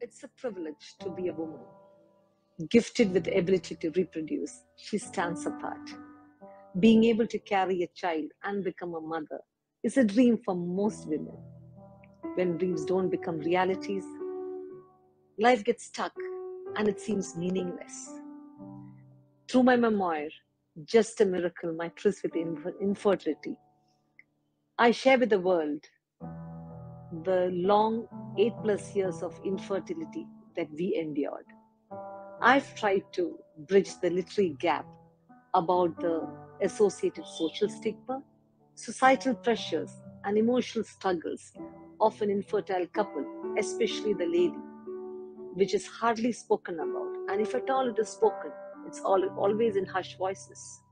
It's a privilege to be a woman. Gifted with the ability to reproduce, she stands apart. Being able to carry a child and become a mother is a dream for most women. When dreams don't become realities, life gets stuck and it seems meaningless. Through my memoir, Just a Miracle My Tryst with Infer- Infertility, I share with the world the long eight plus years of infertility that we endured. I've tried to bridge the literary gap about the associated social stigma, societal pressures, and emotional struggles of an infertile couple, especially the lady, which is hardly spoken about. And if at all it is spoken, it's all, always in hushed voices.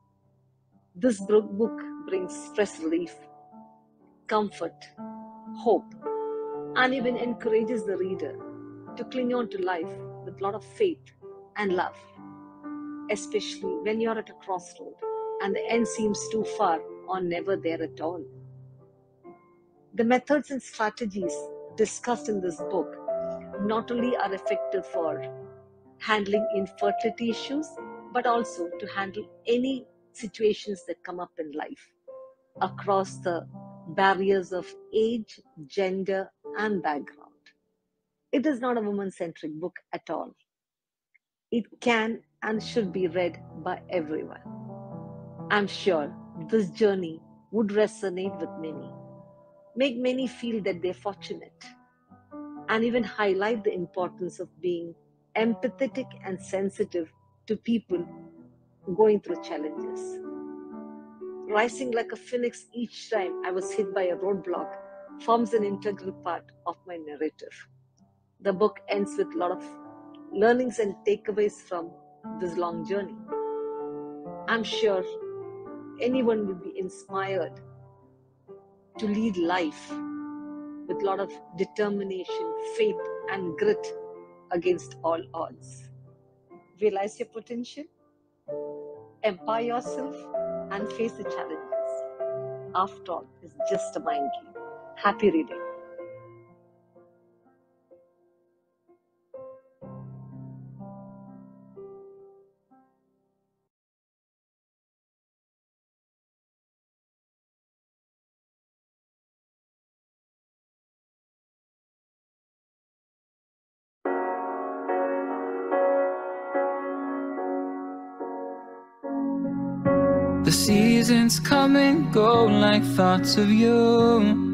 This book brings stress relief, comfort, hope, and even encourages the reader to cling on to life with a lot of faith and love, especially when you're at a crossroad and the end seems too far or never there at all. The methods and strategies discussed in this book not only are effective for handling infertility issues, but also to handle any situations that come up in life across the barriers of age, gender, and background. It is not a woman centric book at all. It can and should be read by everyone. I'm sure this journey would resonate with many, make many feel that they're fortunate, and even highlight the importance of being empathetic and sensitive to people going through challenges. Rising like a phoenix each time I was hit by a roadblock forms an integral part of my narrative. The book ends with a lot of learnings and takeaways from this long journey. I'm sure anyone would be inspired to lead life with a lot of determination, faith, and grit against all odds. Realize your potential, empower yourself, and face the challenges. After all, it's just a mind game. Happy reading. The seasons come and go like thoughts of you.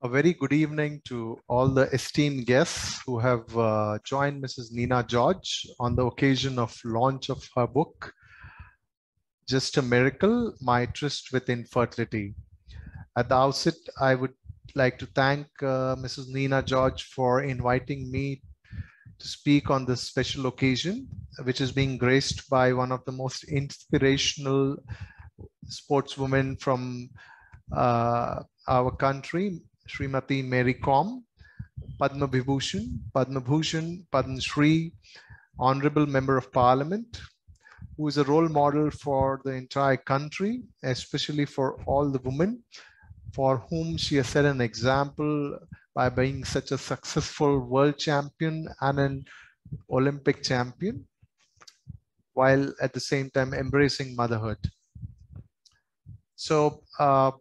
A very good evening to all the esteemed guests who have uh, joined Mrs. Neena George on the occasion of launch of her book, Just a Miracle, My Tryst with Infertility. At the outset, I would like to thank uh, Mrs. Neena George for inviting me to speak on this special occasion, which is being graced by one of the most inspirational sportswomen from uh, our country, Srimati Mary Kom, Padma Vibhushan, Padma Bhushan, Padma Shri, Honorable Member of Parliament, who is a role model for the entire country, especially for all the women, for whom she has set an example by being such a successful world champion and an Olympic champion, while at the same time embracing motherhood. So uh,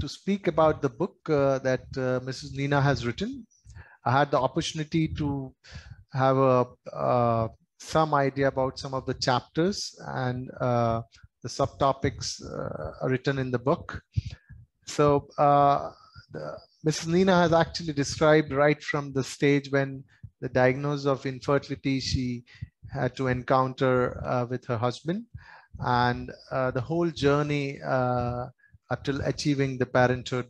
to speak about the book uh, that uh, Mrs. Neena has written. I had the opportunity to have a uh, some idea about some of the chapters and uh, the subtopics uh, written in the book. So uh, the, Mrs. Neena has actually described right from the stage when the diagnosis of infertility she had to encounter with her husband and the whole journey until achieving the parenthood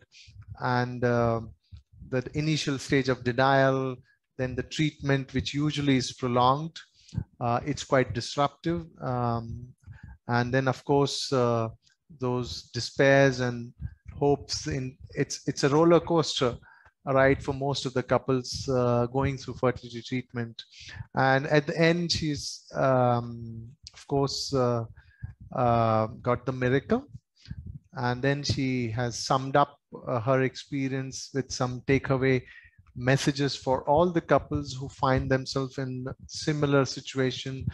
and uh, the initial stage of denial, then the treatment, which usually is prolonged. Uh, it's quite disruptive. Um, and then, of course, uh, those despairs and hopes in it's it's a roller coaster right for most of the couples uh, going through fertility treatment and at the end she's um, of course uh, uh, got the miracle and then she has summed up uh, her experience with some takeaway messages for all the couples who find themselves in similar situation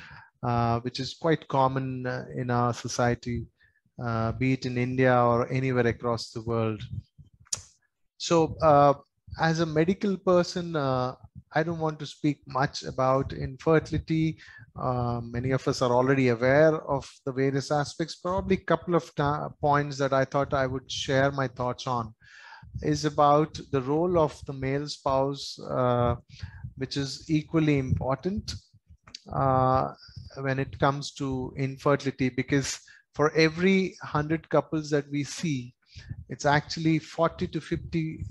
uh, which is quite common uh, in our society uh, be it in India or anywhere across the world. So uh, as a medical person, uh, I don't want to speak much about infertility. Uh, many of us are already aware of the various aspects. Probably a couple of points that I thought I would share my thoughts on is about the role of the male spouse, uh, which is equally important uh, when it comes to infertility because for every 100 couples that we see, it's actually 40 to 50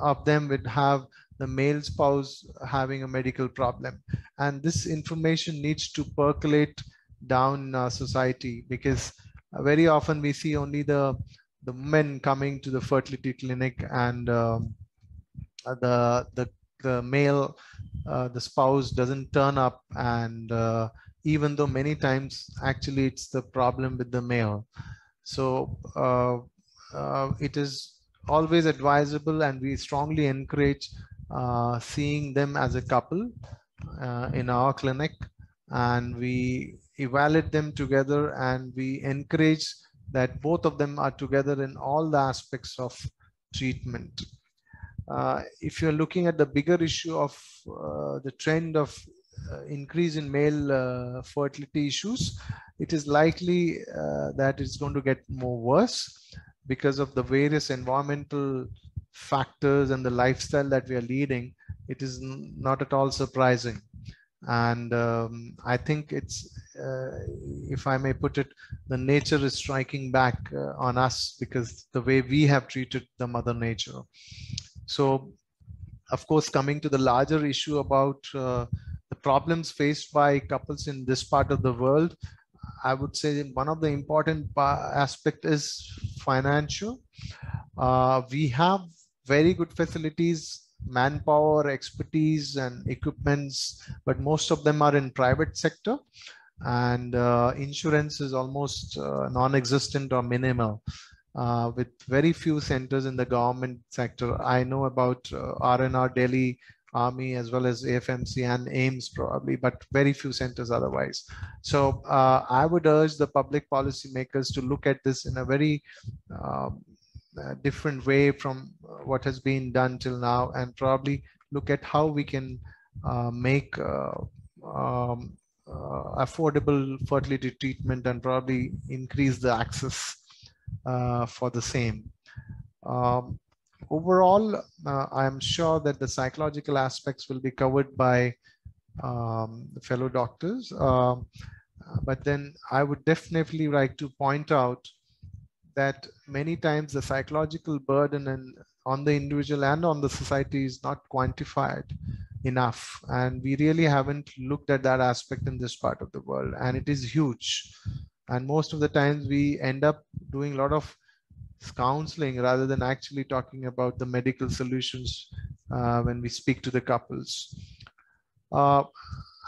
of them would have the male spouse having a medical problem. And this information needs to percolate down our society because very often we see only the the men coming to the fertility clinic and um, the the the male uh, the spouse doesn't turn up and uh, even though many times actually it's the problem with the male. So uh, uh, it is always advisable and we strongly encourage uh, seeing them as a couple uh, in our clinic and we evaluate them together and we encourage that both of them are together in all the aspects of treatment. Uh, if you're looking at the bigger issue of uh, the trend of uh, increase in male uh, fertility issues, it is likely that it's going to get more worse because of the various environmental factors and the lifestyle that we are leading. It is not at all surprising. And um, I think it's, uh, if I may put it, the nature is striking back uh, on us because the way we have treated the mother nature. So, of course, coming to the larger issue about uh, the problems faced by couples in this part of the world, I would say one of the important aspect is financial. Uh, we have very good facilities, manpower, expertise, and equipments, but most of them are in private sector, and uh, insurance is almost uh, non-existent or minimal. Uh, with very few centers in the government sector. I know about uh, RNR Delhi Army as well as AFMC and AIIMS probably, but very few centers otherwise. So uh, I would urge the public policy makers to look at this in a very uh, different way from what has been done till now and probably look at how we can uh, make uh, um, uh, affordable fertility treatment and probably increase the access uh, for the same. Um, overall, uh, I'm sure that the psychological aspects will be covered by um, fellow doctors. Um, but then I would definitely like to point out that many times the psychological burden and on the individual and on the society is not quantified enough. And we really haven't looked at that aspect in this part of the world. And it is huge. And most of the times we end up doing a lot of counseling rather than actually talking about the medical solutions uh, when we speak to the couples. Uh,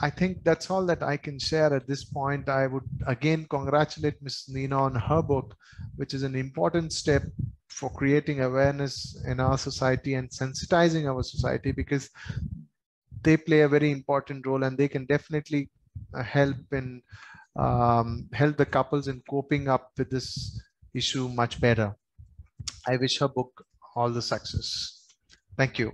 I think that's all that I can share at this point. I would again congratulate Ms. Neena on her book, which is an important step for creating awareness in our society and sensitizing our society because they play a very important role and they can definitely uh, help in um, help the couples in coping up with this issue much better. I wish her book all the success. Thank you.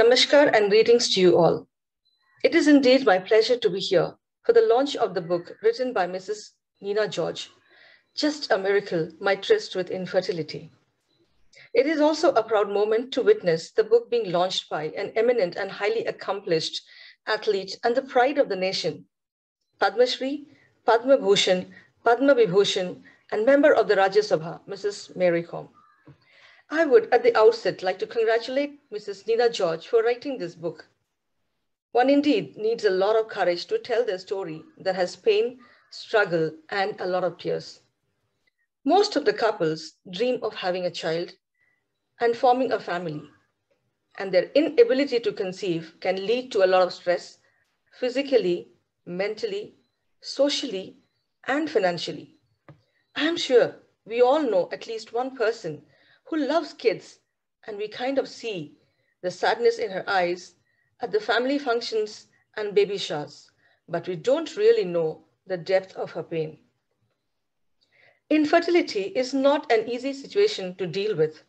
Namaskar and greetings to you all. It is indeed my pleasure to be here for the launch of the book written by Mrs. Neena George, Just a Miracle My Tryst with Infertility. It is also a proud moment to witness the book being launched by an eminent and highly accomplished athlete and the pride of the nation, Padma Shri, Padma Bhushan, Padma Vibhushan, and member of the Rajya Sabha, Mrs. Mary Kom. I would at the outset like to congratulate Mrs. Neena George for writing this book. One indeed needs a lot of courage to tell their story that has pain, struggle, and a lot of tears. Most of the couples dream of having a child and forming a family, and their inability to conceive can lead to a lot of stress physically, mentally, socially, and financially. I am sure we all know at least one person who loves kids, and we kind of see the sadness in her eyes at the family functions and baby showers, but we don't really know the depth of her pain. Infertility is not an easy situation to deal with.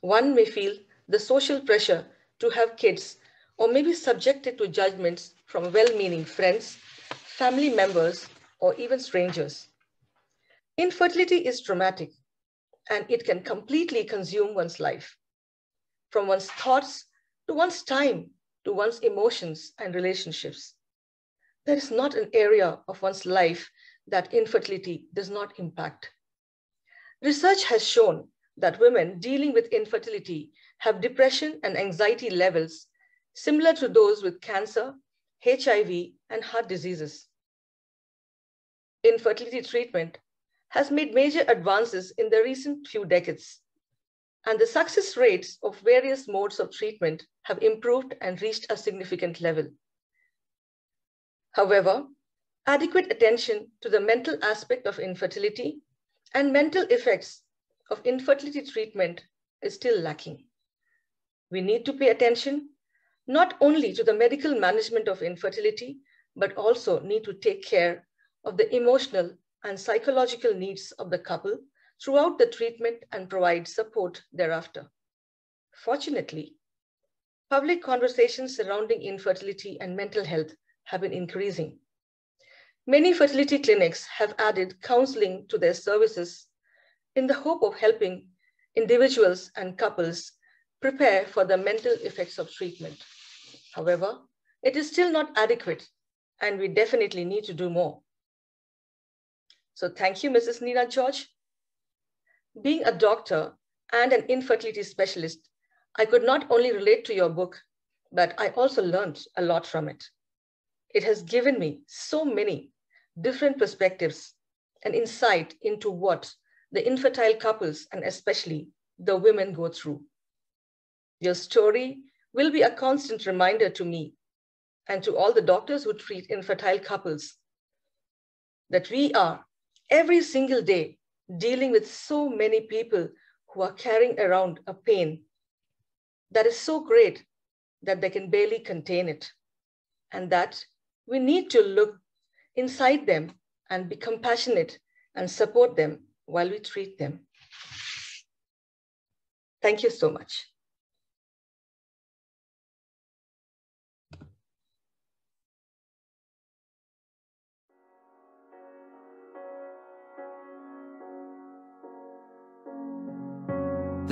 One may feel the social pressure to have kids or may be subjected to judgments from well-meaning friends, family members, or even strangers. Infertility is traumatic and it can completely consume one's life, from one's thoughts to one's time to one's emotions and relationships. There is not an area of one's life that infertility does not impact. Research has shown that women dealing with infertility have depression and anxiety levels similar to those with cancer, HIV, and heart diseases. Infertility treatment has made major advances in the recent few decades, and the success rates of various modes of treatment have improved and reached a significant level. However, adequate attention to the mental aspect of infertility and mental effects of infertility treatment is still lacking. We need to pay attention not only to the medical management of infertility, but also need to take care of the emotional and psychological needs of the couple throughout the treatment and provide support thereafter. Fortunately, public conversations surrounding infertility and mental health have been increasing. Many fertility clinics have added counseling to their services in the hope of helping individuals and couples prepare for the mental effects of treatment. However, it is still not adequate and we definitely need to do more. So thank you, Mrs. Neena George. Being a doctor and an infertility specialist, I could not only relate to your book, but I also learned a lot from it. It has given me so many different perspectives and insight into what the infertile couples and especially the women go through. Your story will be a constant reminder to me and to all the doctors who treat infertile couples that we are every single day dealing with so many people who are carrying around a pain that is so great that they can barely contain it. And that we need to look inside them and be compassionate and support them while we treat them. Thank you so much.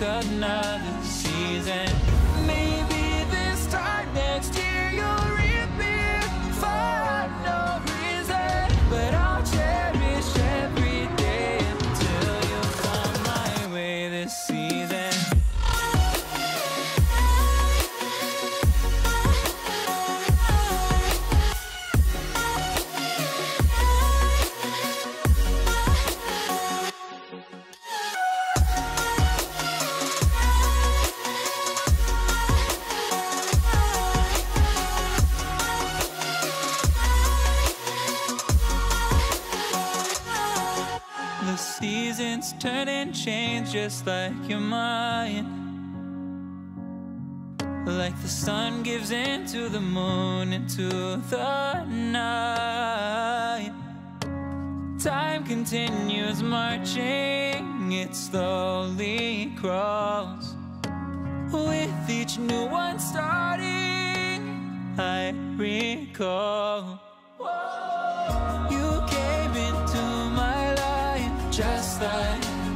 Another change just like your mind. Like the sun gives into the moon, into the night. Time continues marching, it slowly crawls. With each new one starting, I recall. You came into my life just like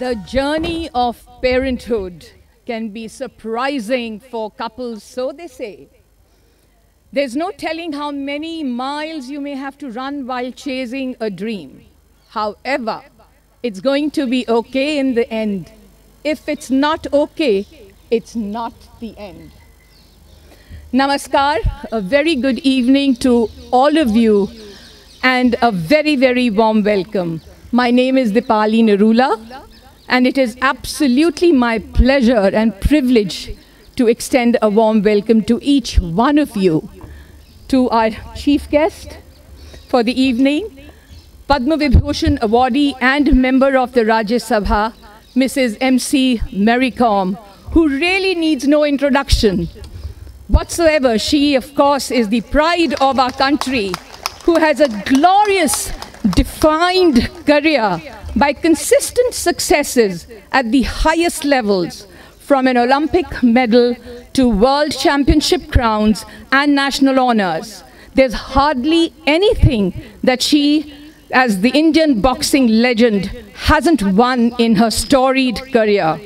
The journey of parenthood can be surprising for couples, so they say. There's no telling how many miles you may have to run while chasing a dream. However, it's going to be okay in the end. If it's not okay, it's not the end. Namaskar, a very good evening to all of you, and a very, very warm welcome. My name is Deepali Narula, and it is absolutely my pleasure and privilege to extend a warm welcome to each one of you, to our chief guest for the evening, Padma Vibhushan awardee and member of the Rajya Sabha, Mrs. M.C. Mary Kom, who really needs no introduction whatsoever. She, of course, is the pride of our country, who has a glorious, defined career by consistent successes at the highest levels, from an Olympic medal to world championship crowns and national honors. There's hardly anything that she, as the Indian boxing legend, hasn't won in her storied career.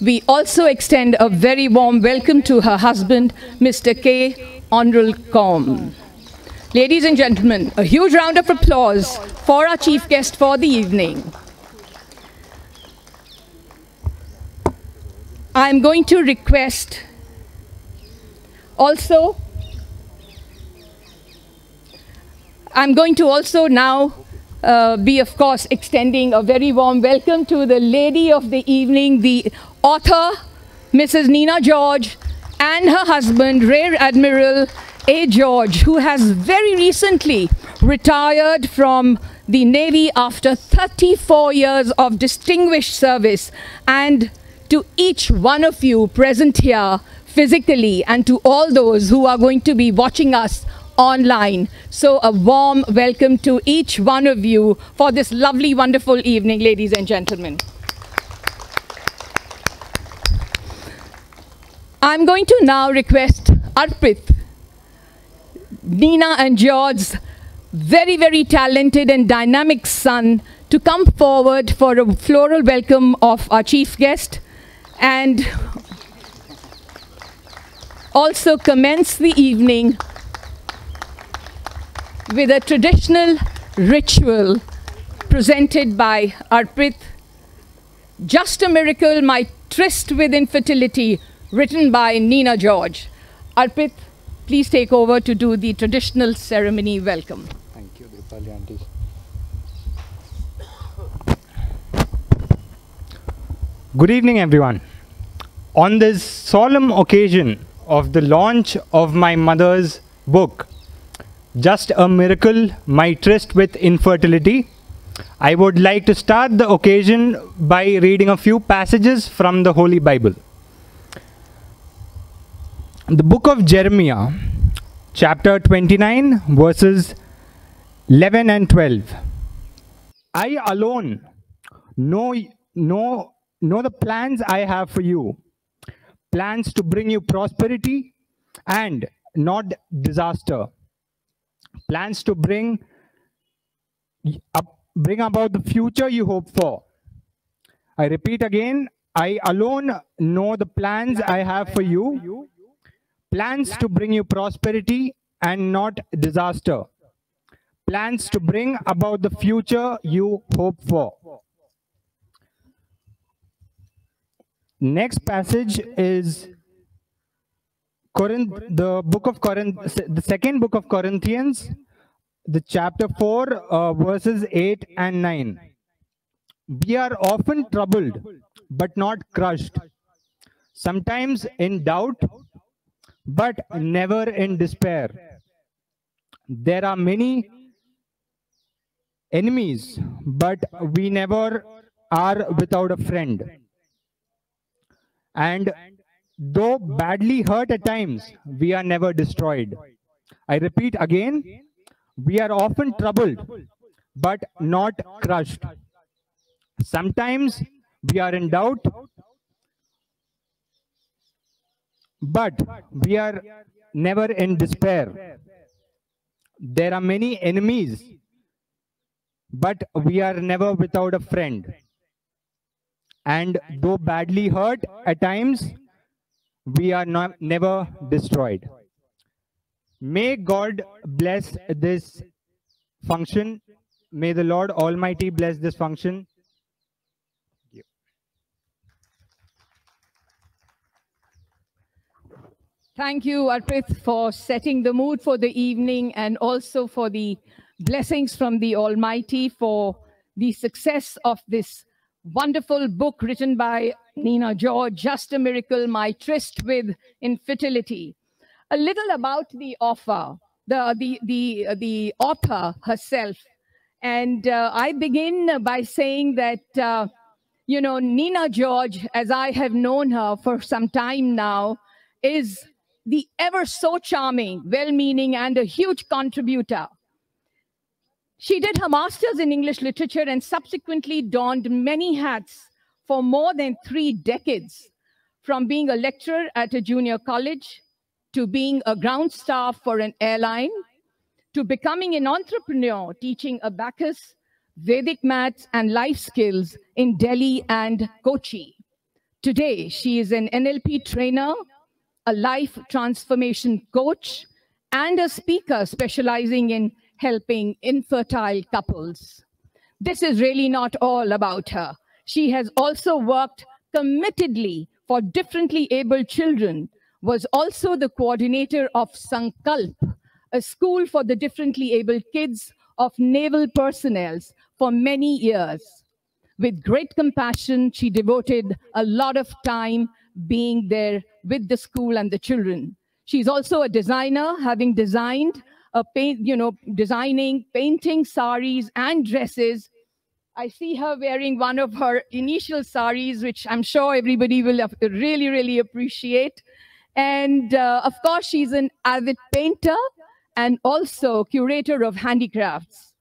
We also extend a very warm welcome to her husband, Mr. K. Onler Kom. Ladies and gentlemen, a huge round of applause for our chief guest for the evening. I'm going to request also, I'm going to also now uh, be, of course, extending a very warm welcome to the lady of the evening, the author, Mrs. Neena George, and her husband, Rear Admiral A. George, who has very recently retired from the Navy after 34 years of distinguished service. And to each one of you present here physically, and to all those who are going to be watching us online. So, a warm welcome to each one of you for this lovely, wonderful evening, ladies and gentlemen. I'm going to now request Arpit, Neena and George's very, very talented and dynamic son to come forward for a floral welcome of our chief guest and also commence the evening with a traditional ritual presented by Arpit. Just a Miracle, My Tryst with Infertility, written by Neena George. Arpit, please take over to do the traditional ceremony welcome. Thank you, Deepali auntie. Good evening, everyone. On this solemn occasion of the launch of my mother's book, Just a Miracle My Tryst with Infertility, I would like to start the occasion by reading a few passages from the Holy Bible. The book of Jeremiah, chapter 29, verses 11 and 12. I alone know, know, know the plans I have for you plans to bring you prosperity and not disaster, plans to bring, up, bring about the future you hope for. I repeat again I alone know the plans I have for you plans to bring you prosperity and not disaster. Plans to bring about the future you hope for. Next passage is Corinth, the book of Corinth, the second book of Corinthians, the chapter 4, uh, verses 8 and 9. We are often troubled, but not crushed. Sometimes in doubt, but never in despair. There are many enemies, but we never are without a friend. And though badly hurt at times, we are never destroyed. I repeat again, we are often troubled, but not crushed. Sometimes we are in doubt, but we are never in despair. There are many enemies, but we are never without a friend. And though badly hurt at times, we are not never destroyed. May God bless this function. May the Lord Almighty bless this function. Thank you, Arpit, for setting the mood for the evening and also for the blessings from the Almighty for the success of this wonderful book written by Neena George, Just a Miracle, My Tryst with Infertility. A little about the author, the, the, the, the author herself. And uh, I begin by saying that, uh, you know, Neena George, as I have known her for some time now, is the ever so charming, well meaning, and a huge contributor. She did her master's in English literature and subsequently donned many hats for more than three decades, from being a lecturer at a junior college to being a ground staff for an airline to becoming an entrepreneur teaching abacus, Vedic maths, and life skills in Delhi and Kochi. Today, she is an NLP trainer a life transformation coach, and a speaker specializing in helping infertile couples. This is really not all about her. She has also worked committedly for differently abled children, was also the coordinator of Sankalp, a school for the differently abled kids of naval personnel for many years. With great compassion, she devoted a lot of time being there with the school and the children. She's also a designer, having designed a paint, you know, designing, painting saris and dresses. I see her wearing one of her initial saris, which I'm sure everybody will really, really appreciate. And uh, of course, she's an avid painter and also curator of handicrafts.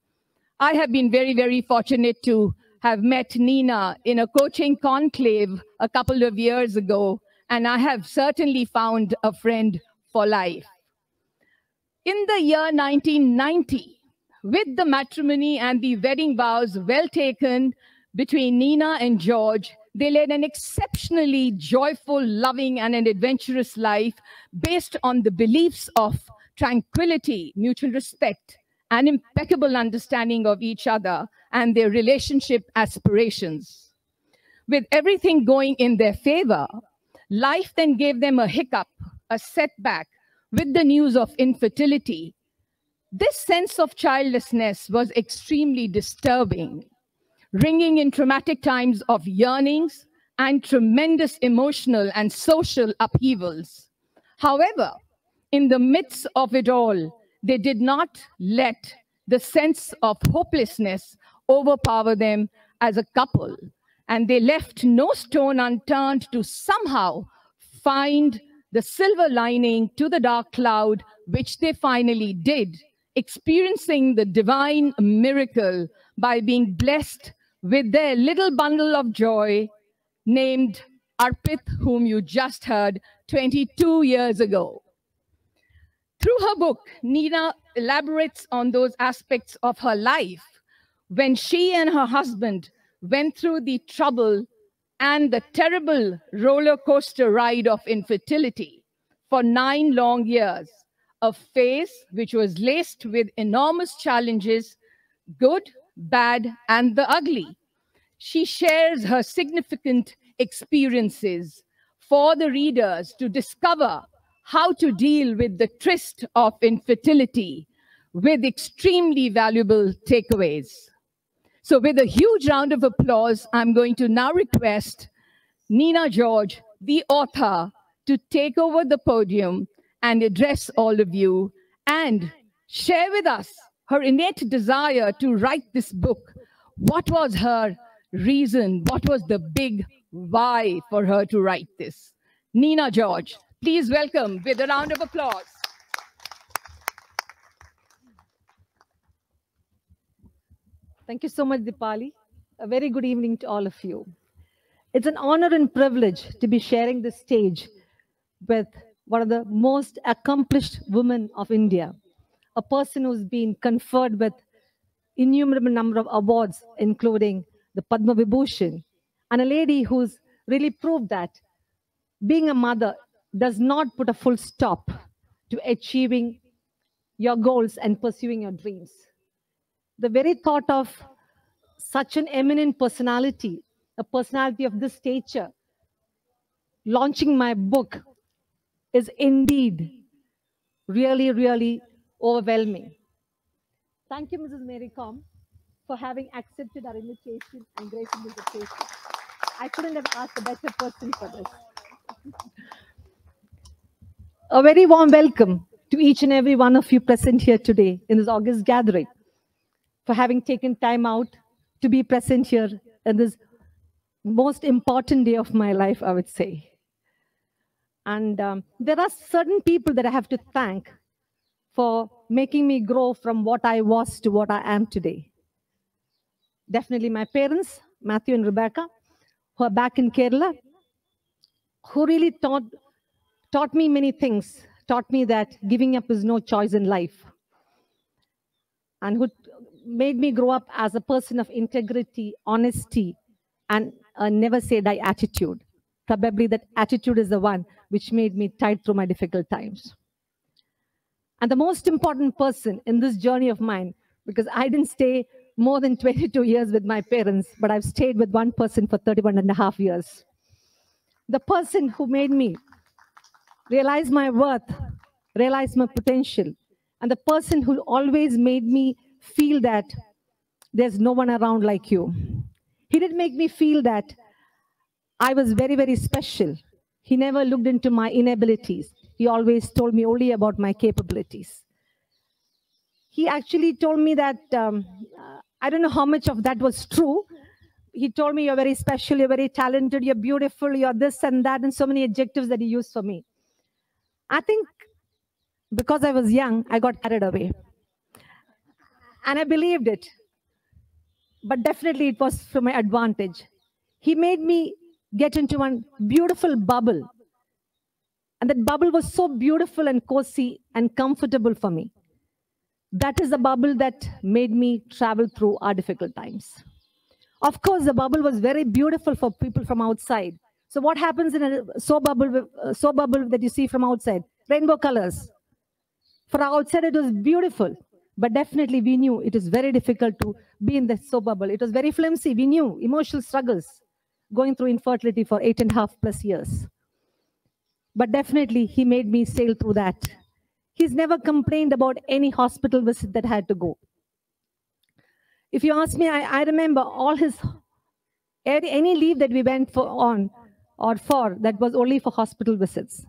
I have been very, very fortunate to have met Neena in a coaching conclave a couple of years ago, and I have certainly found a friend for life. In the year 1990, with the matrimony and the wedding vows well taken between Neena and George, they led an exceptionally joyful, loving, and an adventurous life based on the beliefs of tranquility, mutual respect, and impeccable understanding of each other and their relationship aspirations. With everything going in their favor, life then gave them a hiccup, a setback with the news of infertility. This sense of childlessness was extremely disturbing, ringing in traumatic times of yearnings and tremendous emotional and social upheavals. However, in the midst of it all, they did not let the sense of hopelessness overpower them as a couple. And they left no stone unturned to somehow find the silver lining to the dark cloud, which they finally did, experiencing the divine miracle by being blessed with their little bundle of joy named Arpit, whom you just heard 22 years ago. Through her book, Neena elaborates on those aspects of her life when she and her husband went through the trouble and the terrible roller coaster ride of infertility for nine long years, a phase which was laced with enormous challenges, good, bad, and the ugly. She shares her significant experiences for the readers to discover how to deal with the tryst of infertility with extremely valuable takeaways. So, with a huge round of applause, I'm going to now request Neena George, the author, to take over the podium and address all of you and share with us her innate desire to write this book. What was her reason? What was the big why for her to write this? Neena George, please welcome with a round of applause. Thank you so much, Deepali. A very good evening to all of you. It's an honor and privilege to be sharing this stage with one of the most accomplished women of India, a person who's been conferred with innumerable number of awards, including the Padma Vibhushan, and a lady who's really proved that being a mother does not put a full stop to achieving your goals and pursuing your dreams. The very thought of such an eminent personality, a personality of this stature, launching my book is indeed really, really overwhelming. Thank you, Mrs. Mary Kom, for having accepted our invitation and gracing this occasion. I couldn't have asked a better person for this. a very warm welcome to each and every one of you present here today in this August gathering for having taken time out to be present here in this most important day of my life, I would say. And um, there are certain people that I have to thank for making me grow from what I was to what I am today. Definitely my parents, Matthew and Rebecca, who are back in Kerala, who really taught, taught me many things, taught me that giving up is no choice in life, and who made me grow up as a person of integrity, honesty, and a never say die attitude. Probably that attitude is the one which made me tide through my difficult times. And the most important person in this journey of mine, because I didn't stay more than 22 years with my parents, but I've stayed with one person for 31 and a half years. The person who made me realize my worth, realize my potential, and the person who always made me feel that there's no one around like you. He didn't make me feel that I was very, very special. He never looked into my inabilities. He always told me only about my capabilities. He actually told me that um, I don't know how much of that was true. He told me you're very special, you're very talented, you're beautiful, you're this and that, and so many adjectives that he used for me. I think because I was young, I got carried away. And I believed it. But definitely it was for my advantage. He made me get into one beautiful bubble. And that bubble was so beautiful and cozy and comfortable for me. That is the bubble that made me travel through our difficult times. Of course, the bubble was very beautiful for people from outside. So what happens in a soap bubble, uh, soap bubble that you see from outside? Rainbow colors. For outside, it was beautiful. But definitely we knew it is very difficult to be in the soap bubble. It was very flimsy. We knew emotional struggles going through infertility for eight and a half plus years. But definitely he made me sail through that. He's never complained about any hospital visit that had to go. If you ask me, I, I remember all his, any leave that we went for on or for, that was only for hospital visits.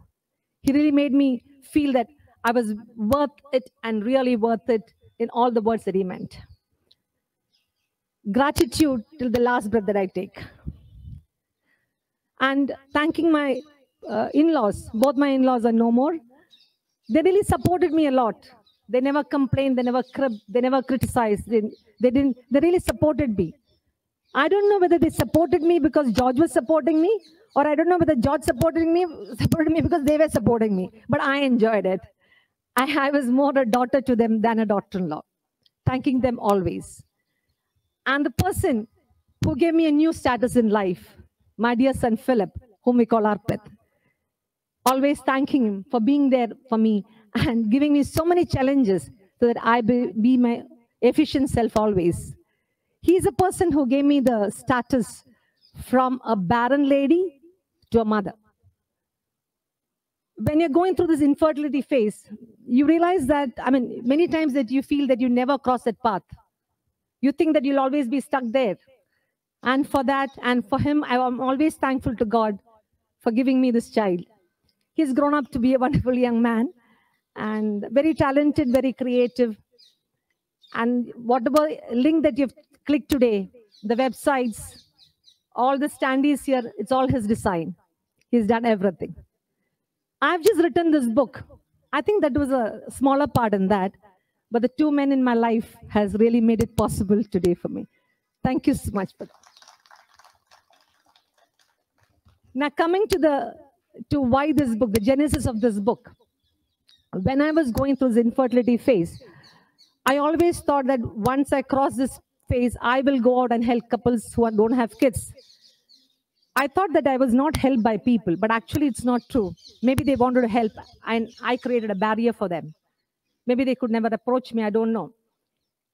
He really made me feel that I was worth it and really worth it in all the words that he meant. Gratitude till the last breath that I take. And thanking my uh, in-laws, both my in-laws are no more. They really supported me a lot. They never complained, they never cribbed, they never criticized. They, they didn't, they really supported me. I don't know whether they supported me because George was supporting me, or I don't know whether George supported me, supported me because they were supporting me. But I enjoyed it. I, I was more a daughter to them than a daughter-in-law, thanking them always. And the person who gave me a new status in life, my dear son Philip, whom we call Arpit, always thanking him for being there for me and giving me so many challenges so that I be, be my efficient self always. He's a person who gave me the status from a barren lady to a mother. When you're going through this infertility phase, you realize that, I mean, many times that you feel that you never cross that path. You think that you'll always be stuck there. And for that, and for him, I am always thankful to God for giving me this child. He's grown up to be a wonderful young man and very talented, very creative. And whatever link that you've clicked today, the websites, all the standees here, it's all his design. He's done everything. I've just written this book. I think that was a smaller part in that, but the two men in my life has really made it possible today for me. Thank you so much for that. Now coming to the to why this book, the genesis of this book. When I was going through this infertility phase, I always thought that once I cross this phase, I will go out and help couples who don't have kids. I thought that I was not helped by people, but actually it's not true. Maybe they wanted to help and I created a barrier for them. Maybe they could never approach me, I don't know.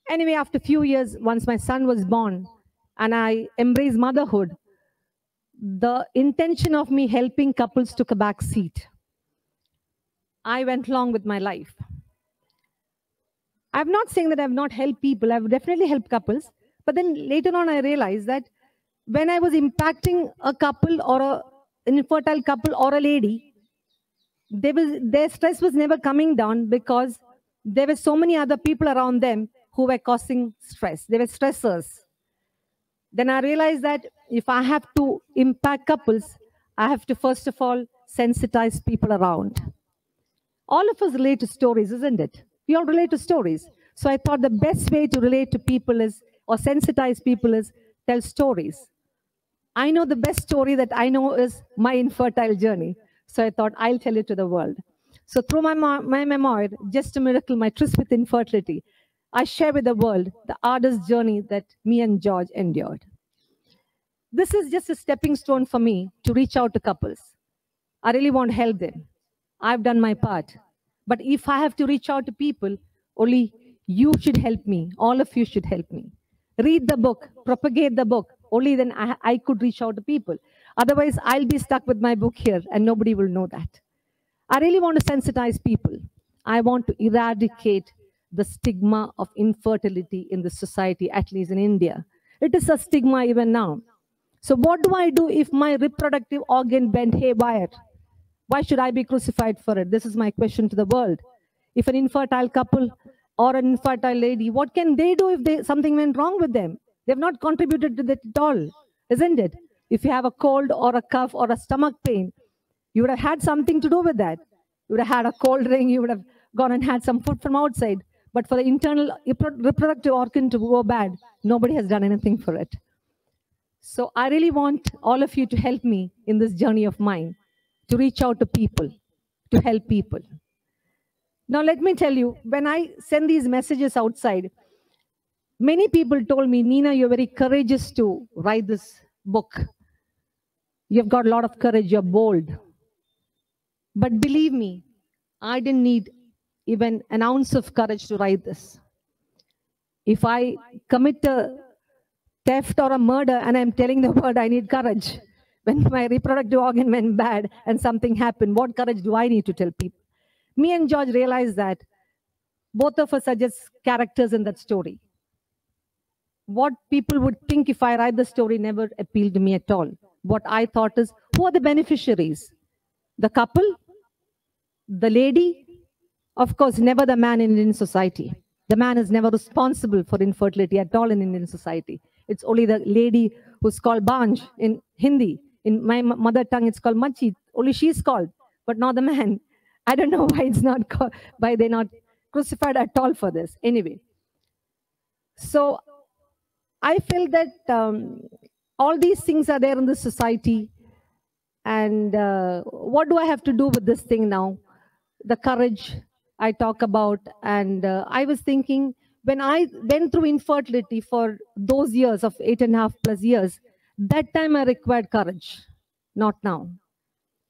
Anyway, after a few years, once my son was born and I embraced motherhood, the intention of me helping couples took a back seat. I went along with my life. I'm not saying that I've not helped people, I've definitely helped couples. But then later on, I realized that when I was impacting a couple or a, an infertile couple or a lady, there was, their stress was never coming down because there were so many other people around them who were causing stress. They were stressors. Then I realized that if I have to impact couples, I have to first of all sensitize people around. All of us relate to stories, isn't it? We all relate to stories. So I thought the best way to relate to people is, or sensitize people is, tell stories. I know the best story that I know is my infertile journey. So I thought I'll tell it to the world. So through my, my memoir, Just a Miracle, My Tryst with Infertility, I share with the world the artist's journey that me and George endured. This is just a stepping stone for me to reach out to couples. I really want to help them. I've done my part. But if I have to reach out to people, only you should help me. All of you should help me. Read the book, propagate the book. Only then I, I could reach out to people. Otherwise, I'll be stuck with my book here and nobody will know that. I really want to sensitize people. I want to eradicate the stigma of infertility in the society, at least in India. It is a stigma even now. So what do I do if my reproductive organ bent haywire? Why should I be crucified for it? This is my question to the world. If an infertile couple or an infertile lady, what can they do if they, something went wrong with them? They've not contributed to that at all, isn't it? If you have a cold or a cough or a stomach pain, you would have had something to do with that. You would have had a cold ring, you would have gone and had some food from outside. But for the internal reproductive organ to go bad, nobody has done anything for it. So I really want all of you to help me in this journey of mine, to reach out to people, to help people. Now, let me tell you, when I send these messages outside, many people told me, Neena, you're very courageous to write this book. You've got a lot of courage, you're bold. But believe me, I didn't need even an ounce of courage to write this. If I commit a theft or a murder and I'm telling the world I need courage, when my reproductive organ went bad and something happened, what courage do I need to tell people? Me and George realized that both of us are just characters in that story. What people would think if I write the story never appealed to me at all. What I thought is, who are the beneficiaries? The couple? The lady? Of course, never the man in Indian society. The man is never responsible for infertility at all in Indian society. It's only the lady who's called Banj in Hindi. In my mother tongue, it's called Machi. Only she's called, but not the man. I don't know why it's not called, why they're not crucified at all for this. Anyway, so I feel that um, all these things are there in the society. And uh, what do I have to do with this thing now? The courage, I talk about. And uh, I was thinking, when I went through infertility for those years of eight and a half plus years, that time I required courage, not now.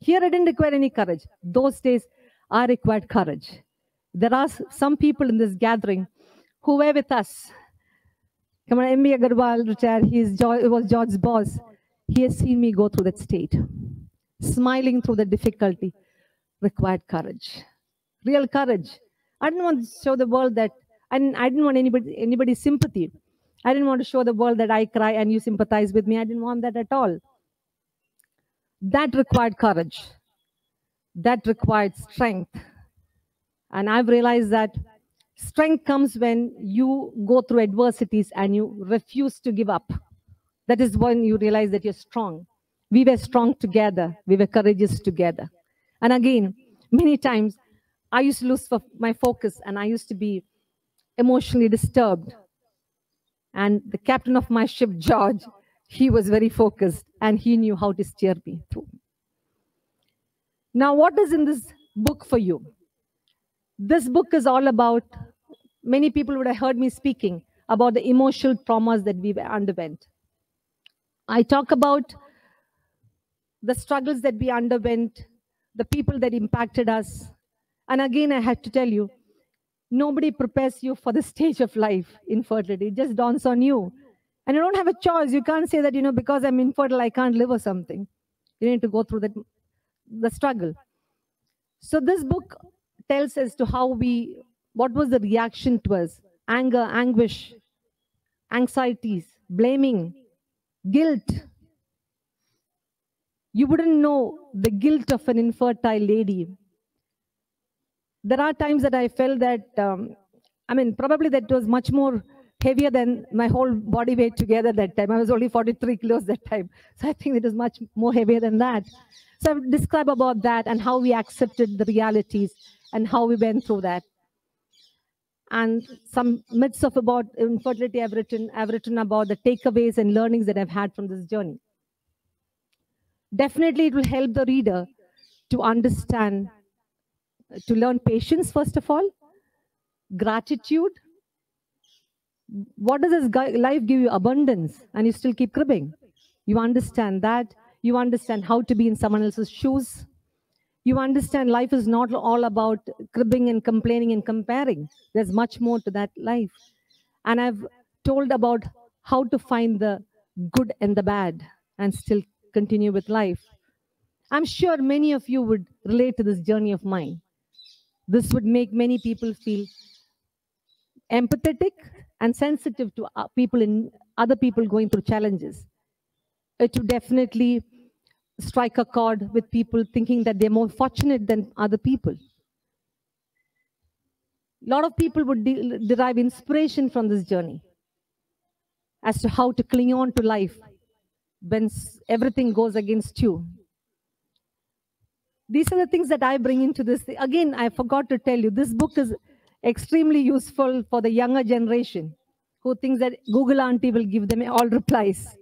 Here I didn't require any courage. Those days I required courage. There are some people in this gathering who were with us. Come on, M.B. Agarwal retired. He was George's boss. He has seen me go through that state. Smiling through the difficulty required courage, real courage. I didn't want to show the world that and I didn't want anybody anybody's sympathy. I didn't want to show the world that I cry and you sympathize with me. I didn't want that at all. That required courage. That required strength. And I've realized that strength comes when you go through adversities and you refuse to give up. That is when you realize that you're strong. We were strong together. We were courageous together. And again, many times I used to lose my focus and I used to be emotionally disturbed. And the captain of my ship, George, he was very focused and he knew how to steer me through. Now, what is in this book for you? This book is all about, many people would have heard me speaking about the emotional traumas that we underwent. I talk about the struggles that we underwent, the people that impacted us. And again, I had to tell you, nobody prepares you for the stage of life, infertility. It just dawns on you. And you don't have a choice. You can't say that, you know, because I'm infertile, I can't live or something. You need to go through that, the struggle. So this book tells us to how we, what was the reaction to us? Anger, anguish, anxieties, blaming, guilt. You wouldn't know the guilt of an infertile lady. There are times that I felt that, um, I mean, probably that was much more heavier than my whole body weight together that time. I was only 43 kilos that time. So I think it was much more heavier than that. So I will describe about that and how we accepted the realities and how we went through that. And some myths of about infertility I've written, I've written about the takeaways and learnings that I've had from this journey. Definitely it will help the reader to understand, to learn patience first of all, gratitude. What does this life give you? Abundance, and you still keep cribbing. You understand that. You understand how to be in someone else's shoes. You understand life is not all about cribbing and complaining and comparing. There's much more to that life. And I've told about how to find the good and the bad and still continue with life. I'm sure many of you would relate to this journey of mine. This would make many people feel empathetic and sensitive to uh, people in other people going through challenges. It would definitely strike a chord with people thinking that they're more fortunate than other people. A lot of people would de- derive inspiration from this journey as to how to cling on to life when everything goes against you. These are the things that I bring into this. Again, I forgot to tell you, this book is extremely useful for the younger generation who thinks that Google auntie will give them all replies.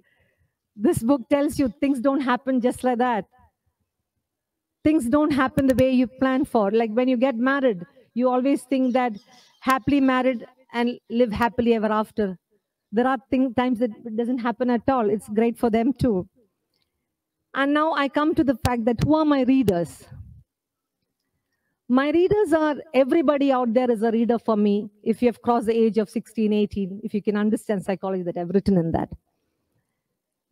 This book tells you things don't happen just like that. Things don't happen the way you plan for. Like when you get married, you always think that happily married and live happily ever after. There are thing, times that it doesn't happen at all. It's great for them too. And now I come to the fact that who are my readers? My readers are everybody out there is a reader for me if you have crossed the age of 16, 18, if you can understand psychology that I've written in that.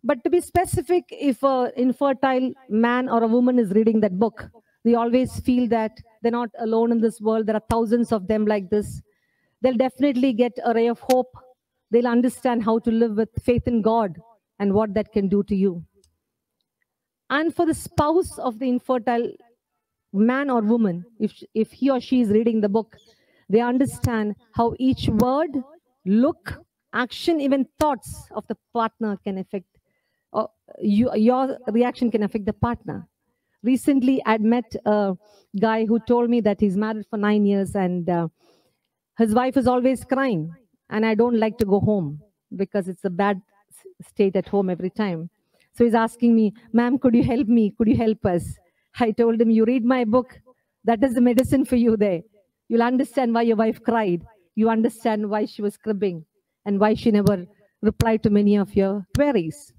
But to be specific, if an infertile man or a woman is reading that book, they always feel that they're not alone in this world. There are thousands of them like this. They'll definitely get a ray of hope. They'll understand how to live with faith in God and what that can do to you. And for the spouse of the infertile man or woman, if, if he or she is reading the book, they understand how each word, look, action, even thoughts of the partner can affect, or you, your reaction can affect the partner. Recently, I'd met a guy who told me that he's married for nine years and uh, his wife is always crying. And I don't like to go home because it's a bad state at home every time. So he's asking me, ma'am, could you help me? Could you help us? I told him, you read my book. That is the medicine for you there. You'll understand why your wife cried. You understand why she was cribbing and why she never replied to many of your queries.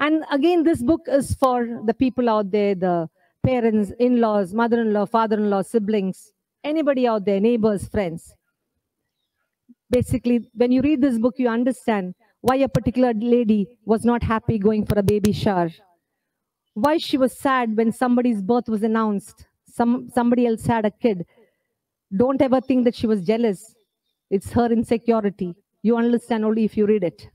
And again, this book is for the people out there, the parents, in-laws, mother-in-law, father-in-law, siblings, Anybody out there, neighbors, friends? Basically, when you read this book, you understand why a particular lady was not happy going for a baby shower, why she was sad when somebody's birth was announced, some, somebody else had a kid. Don't ever think that she was jealous. It's her insecurity. You understand only if you read it.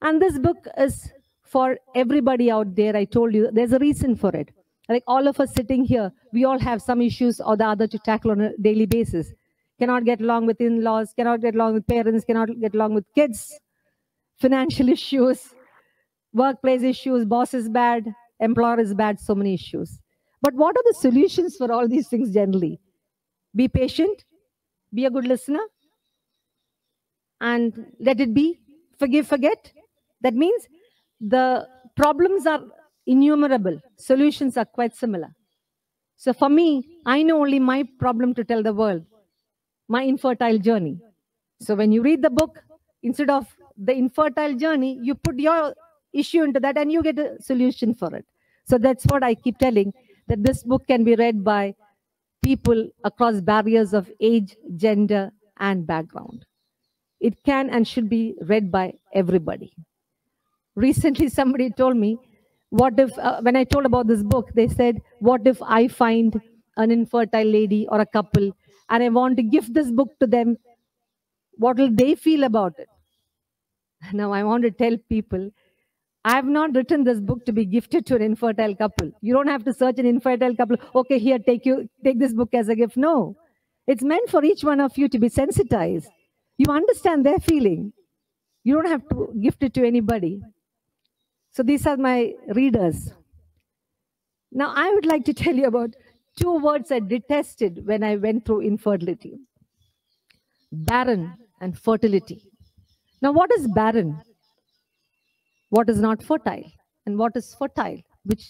And this book is for everybody out there. I told you there's a reason for it. Like all of us sitting here, we all have some issues or the other to tackle on a daily basis. Cannot get along with in laws, cannot get along with parents, cannot get along with kids, financial issues, workplace issues, boss is bad, employer is bad, so many issues. But what are the solutions for all these things generally? Be patient, be a good listener, and let it be. Forgive, forget. That means the problems are innumerable, solutions are quite similar. So for me, I know only my problem to tell the world, my infertile journey. So when you read the book, instead of the infertile journey, you put your issue into that and you get a solution for it. So that's what I keep telling that this book can be read by people across barriers of age, gender, and background. It can and should be read by everybody. Recently, somebody told me, What if, uh, when I told about this book, they said, What if I find an infertile lady or a couple and I want to give this book to them? What will they feel about it? Now, I want to tell people I have not written this book to be gifted to an infertile couple. You don't have to search an infertile couple. Okay, here, take you take this book as a gift. No. It's meant for each one of you to be sensitized. You understand their feeling. You don't have to gift it to anybody. So these are my readers. Now I would like to tell you about two words I detested when I went through infertility. Barren and fertility. Now what is barren? what is not fertile? And what is fertile? Which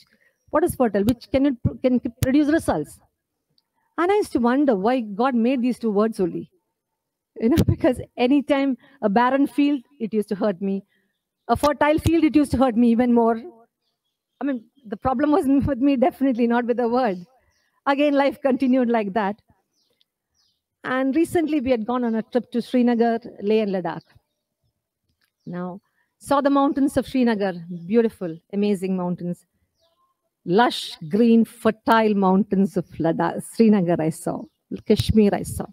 what is fertile? Which can it can produce results? And i used to wonder why god made these two words only. You know because anytime a barren field it used to hurt me. A fertile field it used to hurt me even more. I mean the problem was with me definitely not with the word. Again life continued like that. And recently we had gone on a trip to srinagar leh and ladakh now Saw the mountains of Srinagar, beautiful, amazing mountains. Lush, green, fertile mountains of Ladakh, Srinagar I saw, Kashmir I saw.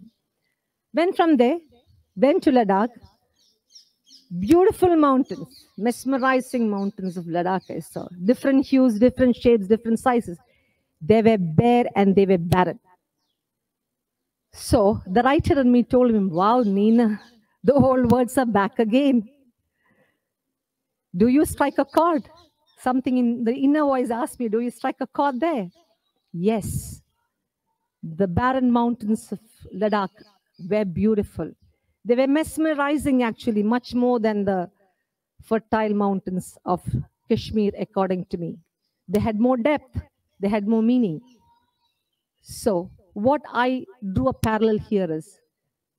Went from there, went to Ladakh, beautiful mountains, mesmerizing mountains of Ladakh I saw. Different hues, different shapes, different sizes. They were bare and they were barren. So the writer and me told him, wow, Neena, the old words are back again. Do you strike a chord? Something in the inner voice asked me, Do you strike a chord there? Yes. The barren mountains of Ladakh were beautiful. They were mesmerizing, actually, much more than the fertile mountains of Kashmir, according to me. They had more depth, they had more meaning. So, what I drew a parallel here is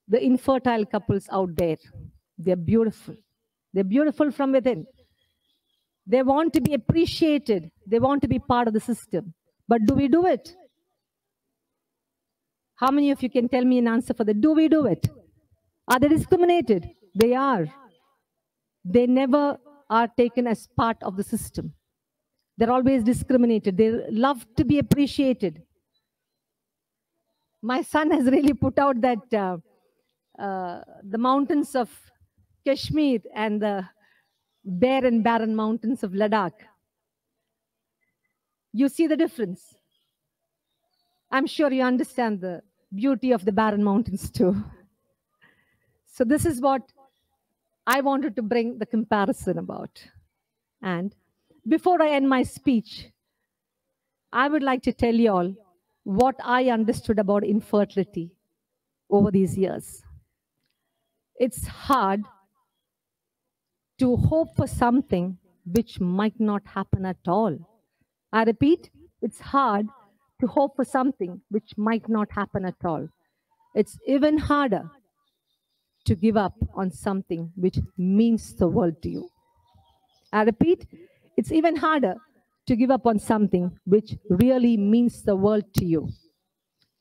the infertile couples out there. They're beautiful. They're beautiful from within. They want to be appreciated. They want to be part of the system. But do we do it? How many of you can tell me an answer for that? Do we do it? Are they discriminated? They are. They never are taken as part of the system. They're always discriminated. They love to be appreciated. My son has really put out that uh, uh, the mountains of Kashmir and the bare and barren mountains of Ladakh. You see the difference. I'm sure you understand the beauty of the barren mountains too. So this is what I wanted to bring the comparison about. And before I end my speech, I would like to tell you all what I understood about infertility over these years. It's hard to hope for something which might not happen at all. I repeat, it's hard to hope for something which might not happen at all. It's even harder to give up on something which means the world to you. I repeat, it's even harder to give up on something which really means the world to you.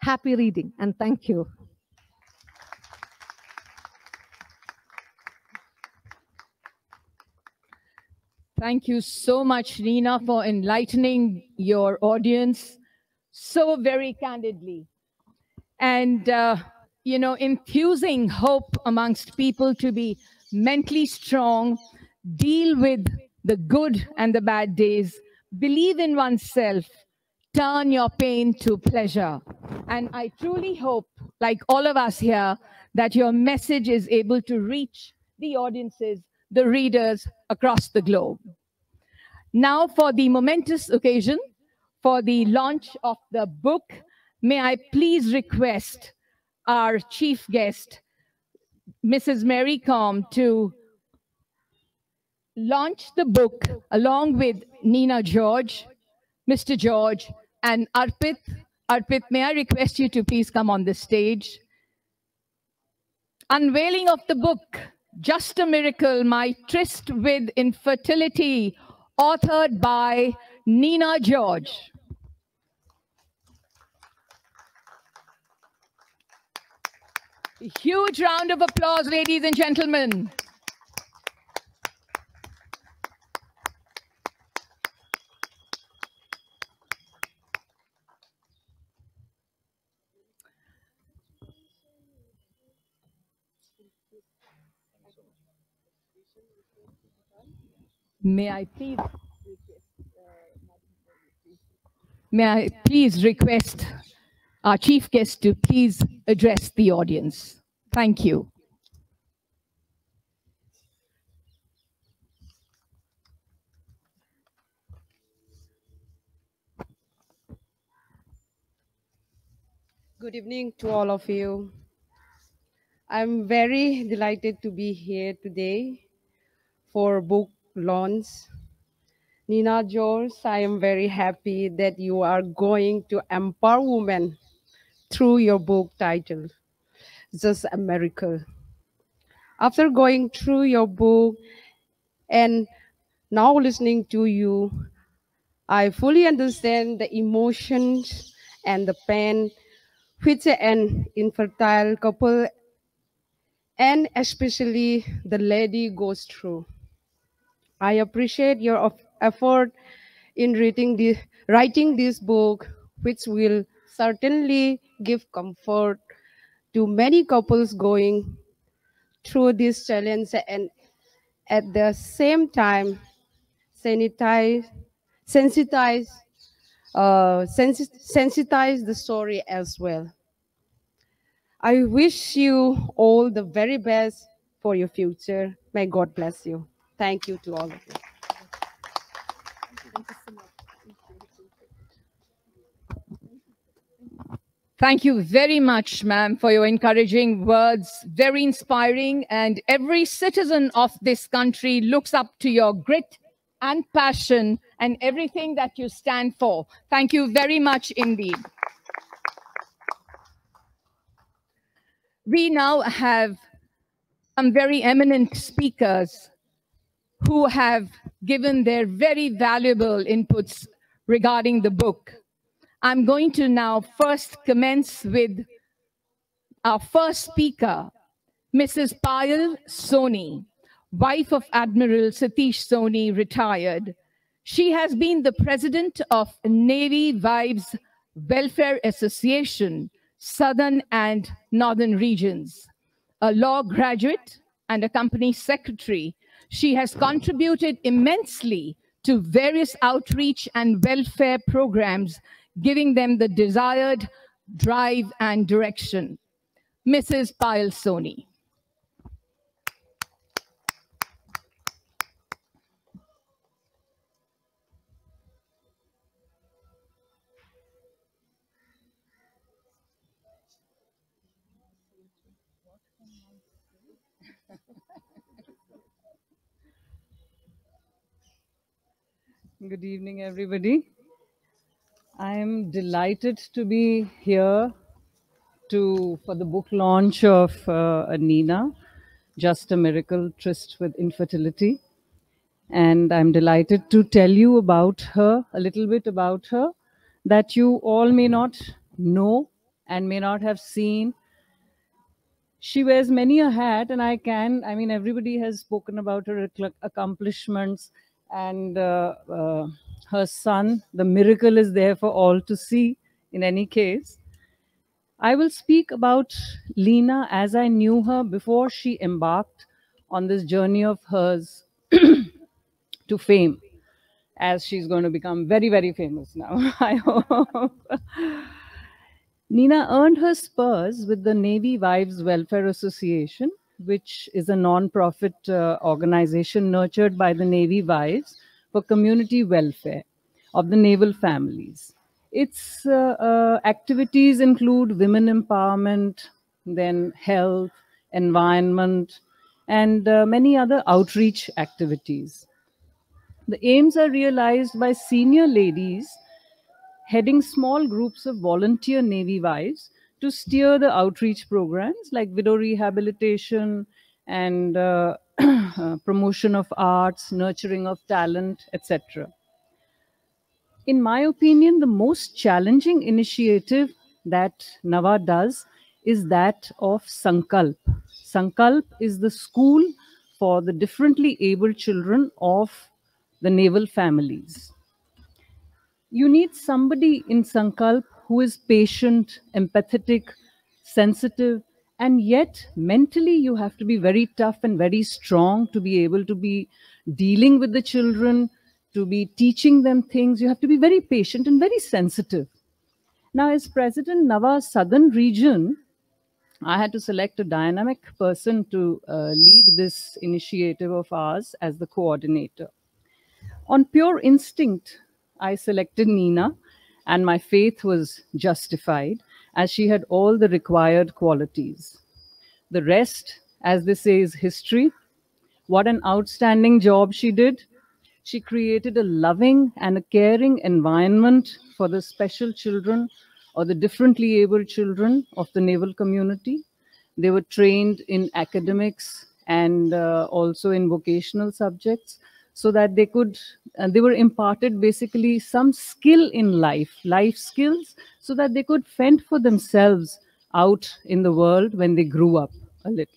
Happy reading and thank you. Thank you so much, Neena, for enlightening your audience so very candidly. And, uh, you know, infusing hope amongst people to be mentally strong, deal with the good and the bad days, believe in oneself, turn your pain to pleasure. And I truly hope, like all of us here, that your message is able to reach the audiences, the readers across the globe. Now, for the momentous occasion, for the launch of the book, may I please request our chief guest, Mrs. Mary Kom, to launch the book along with Neena George, Mr. George, and Arpit. Arpit, may I request you to please come on the stage? Unveiling of the book, Just a Miracle, My Tryst with Infertility, authored by Neena George. Huge round of applause, ladies and gentlemen. May I please May I please request our chief guest to please address the audience. Thank you. Good evening to all of you. I'm very delighted to be here today for book launch. Neena George, I am very happy that you are going to empower women through your book titled Just a Miracle. After going through your book and now listening to you, I fully understand the emotions and the pain which an infertile couple and especially the lady goes through. I appreciate your effort in reading the, writing this book, which will certainly give comfort to many couples going through this challenge and at the same time sanitize, sensitize, uh, sensi- sensitize the story as well. I wish you all the very best for your future. May God bless you. Thank you to all of you. Thank you very much, ma'am, for your encouraging words. Very inspiring. And every citizen of this country looks up to your grit and passion and everything that you stand for. Thank you very much indeed. We now have some very eminent speakers who have given their very valuable inputs regarding the book. I'm going to now first commence with our first speaker, Mrs. Payal Soni, wife of Admiral Satish Soni, retired. She has been the president of Navy Wives Welfare Association, Southern and Northern Regions. A law graduate and a company secretary, she has contributed immensely to various outreach and welfare programs, giving them the desired drive and direction. Mrs. Payal Soni. Good evening, everybody. I am delighted to be here to for the book launch of uh, Anina, Just a Miracle Tryst with Infertility. And I'm delighted to tell you about her, a little bit about her, that you all may not know and may not have seen. She wears many a hat, and I can, I mean, everybody has spoken about her accomplishments and uh, uh, her son. The miracle is there for all to see, in any case. I will speak about Neena as I knew her before she embarked on this journey of hers to fame, as she's going to become very, very famous now, I hope. Neena earned her spurs with the Navy Wives Welfare Association, which is a non-profit uh, organization nurtured by the Navy Wives for community welfare of the naval families. Its uh, uh, activities include women empowerment, then health, environment, and uh, many other outreach activities. The aims are realized by senior ladies heading small groups of volunteer Navy wives to steer the outreach programs like widow rehabilitation and uh, uh, promotion of arts, nurturing of talent, etc. In my opinion, the most challenging initiative that Nava does is that of Sankalp. Sankalp is the school for the differently abled children of the naval families. You need somebody in Sankalp who is patient, empathetic, sensitive, and yet mentally you have to be very tough and very strong to be able to be dealing with the children, to be teaching them things. You have to be very patient and very sensitive. Now, as President Nava Southern Region, I had to select a dynamic person to uh, lead this initiative of ours as the coordinator. On pure instinct, I selected Neena, and my faith was justified as she had all the required qualities. The rest, as they say, is history. What an outstanding job she did. She created a loving and a caring environment for the special children or the differently abled children of the naval community. They were trained in academics and uh, also in vocational subjects so that they could uh, they were imparted basically some skill in life life skills so that they could fend for themselves out in the world when they grew up a little.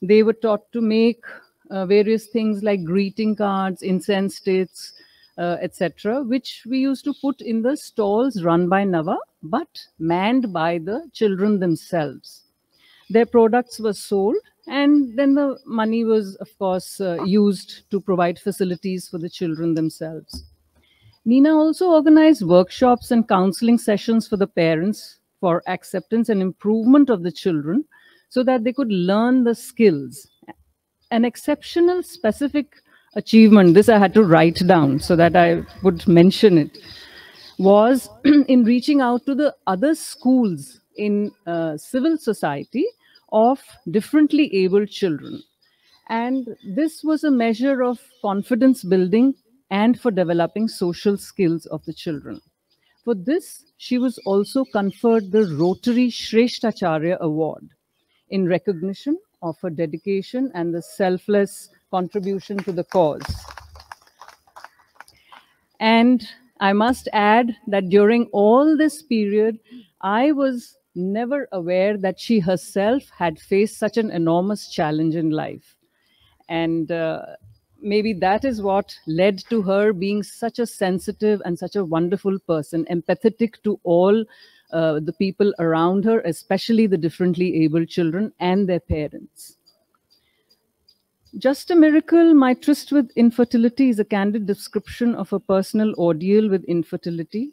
They were taught to make uh, various things like greeting cards incense sticks uh, etc which we used to put in the stalls run by nava but manned by the children themselves. Their products were sold and then the money was of course uh, used to provide facilities for the children themselves. Neena also organized workshops and counseling sessions for the parents for acceptance and improvement of the children so that they could learn the skills. An exceptional specific achievement this i had to write down so that i would mention it was in reaching out to the other schools in uh, civil society of differently abled children. And this was a measure of confidence building and for developing social skills of the children. For this, she was also conferred the Rotary Shrestacharya Award in recognition of her dedication and the selfless contribution to the cause. And I must add that during all this period, I was never aware that she herself had faced such an enormous challenge in life. And uh, maybe that is what led to her being such a sensitive and such a wonderful person, empathetic to all uh, the people around her, especially the differently abled children and their parents. Just a Miracle, My Tryst with Infertility is a candid description of a personal ordeal with infertility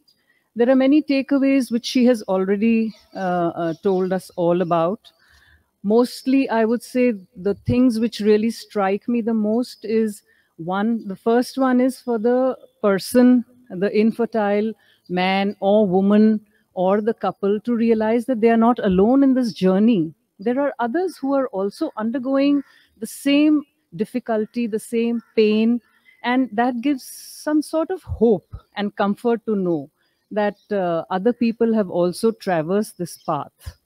there are many takeaways which she has already uh, uh, told us all about. Mostly, I would say the things which really strike me the most is one, the first one is for the person, the infertile man or woman or the couple to realize that they are not alone in this journey. There are others who are also undergoing the same difficulty, the same pain, and that gives some sort of hope and comfort to know that uh, other people have also traversed this path.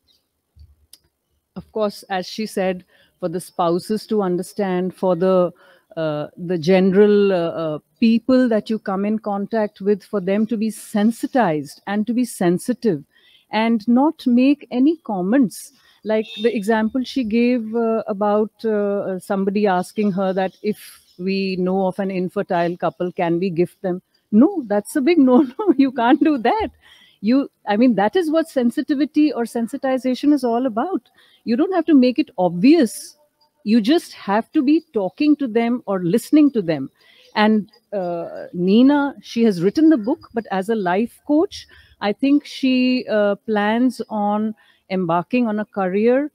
Of course, as she said, for the spouses to understand, for the uh, the general uh, uh, people that you come in contact with, for them to be sensitized and to be sensitive, and not make any comments like the example she gave uh, about uh, somebody asking her that if we know of an infertile couple can we gift them no that's a big no no you can't do that. You i mean that is what sensitivity or sensitization is all about. You don't have to make it obvious. You just have to be talking to them or listening to them. And uh, neena she has written the book but as a life coach i think she uh, plans on embarking on a career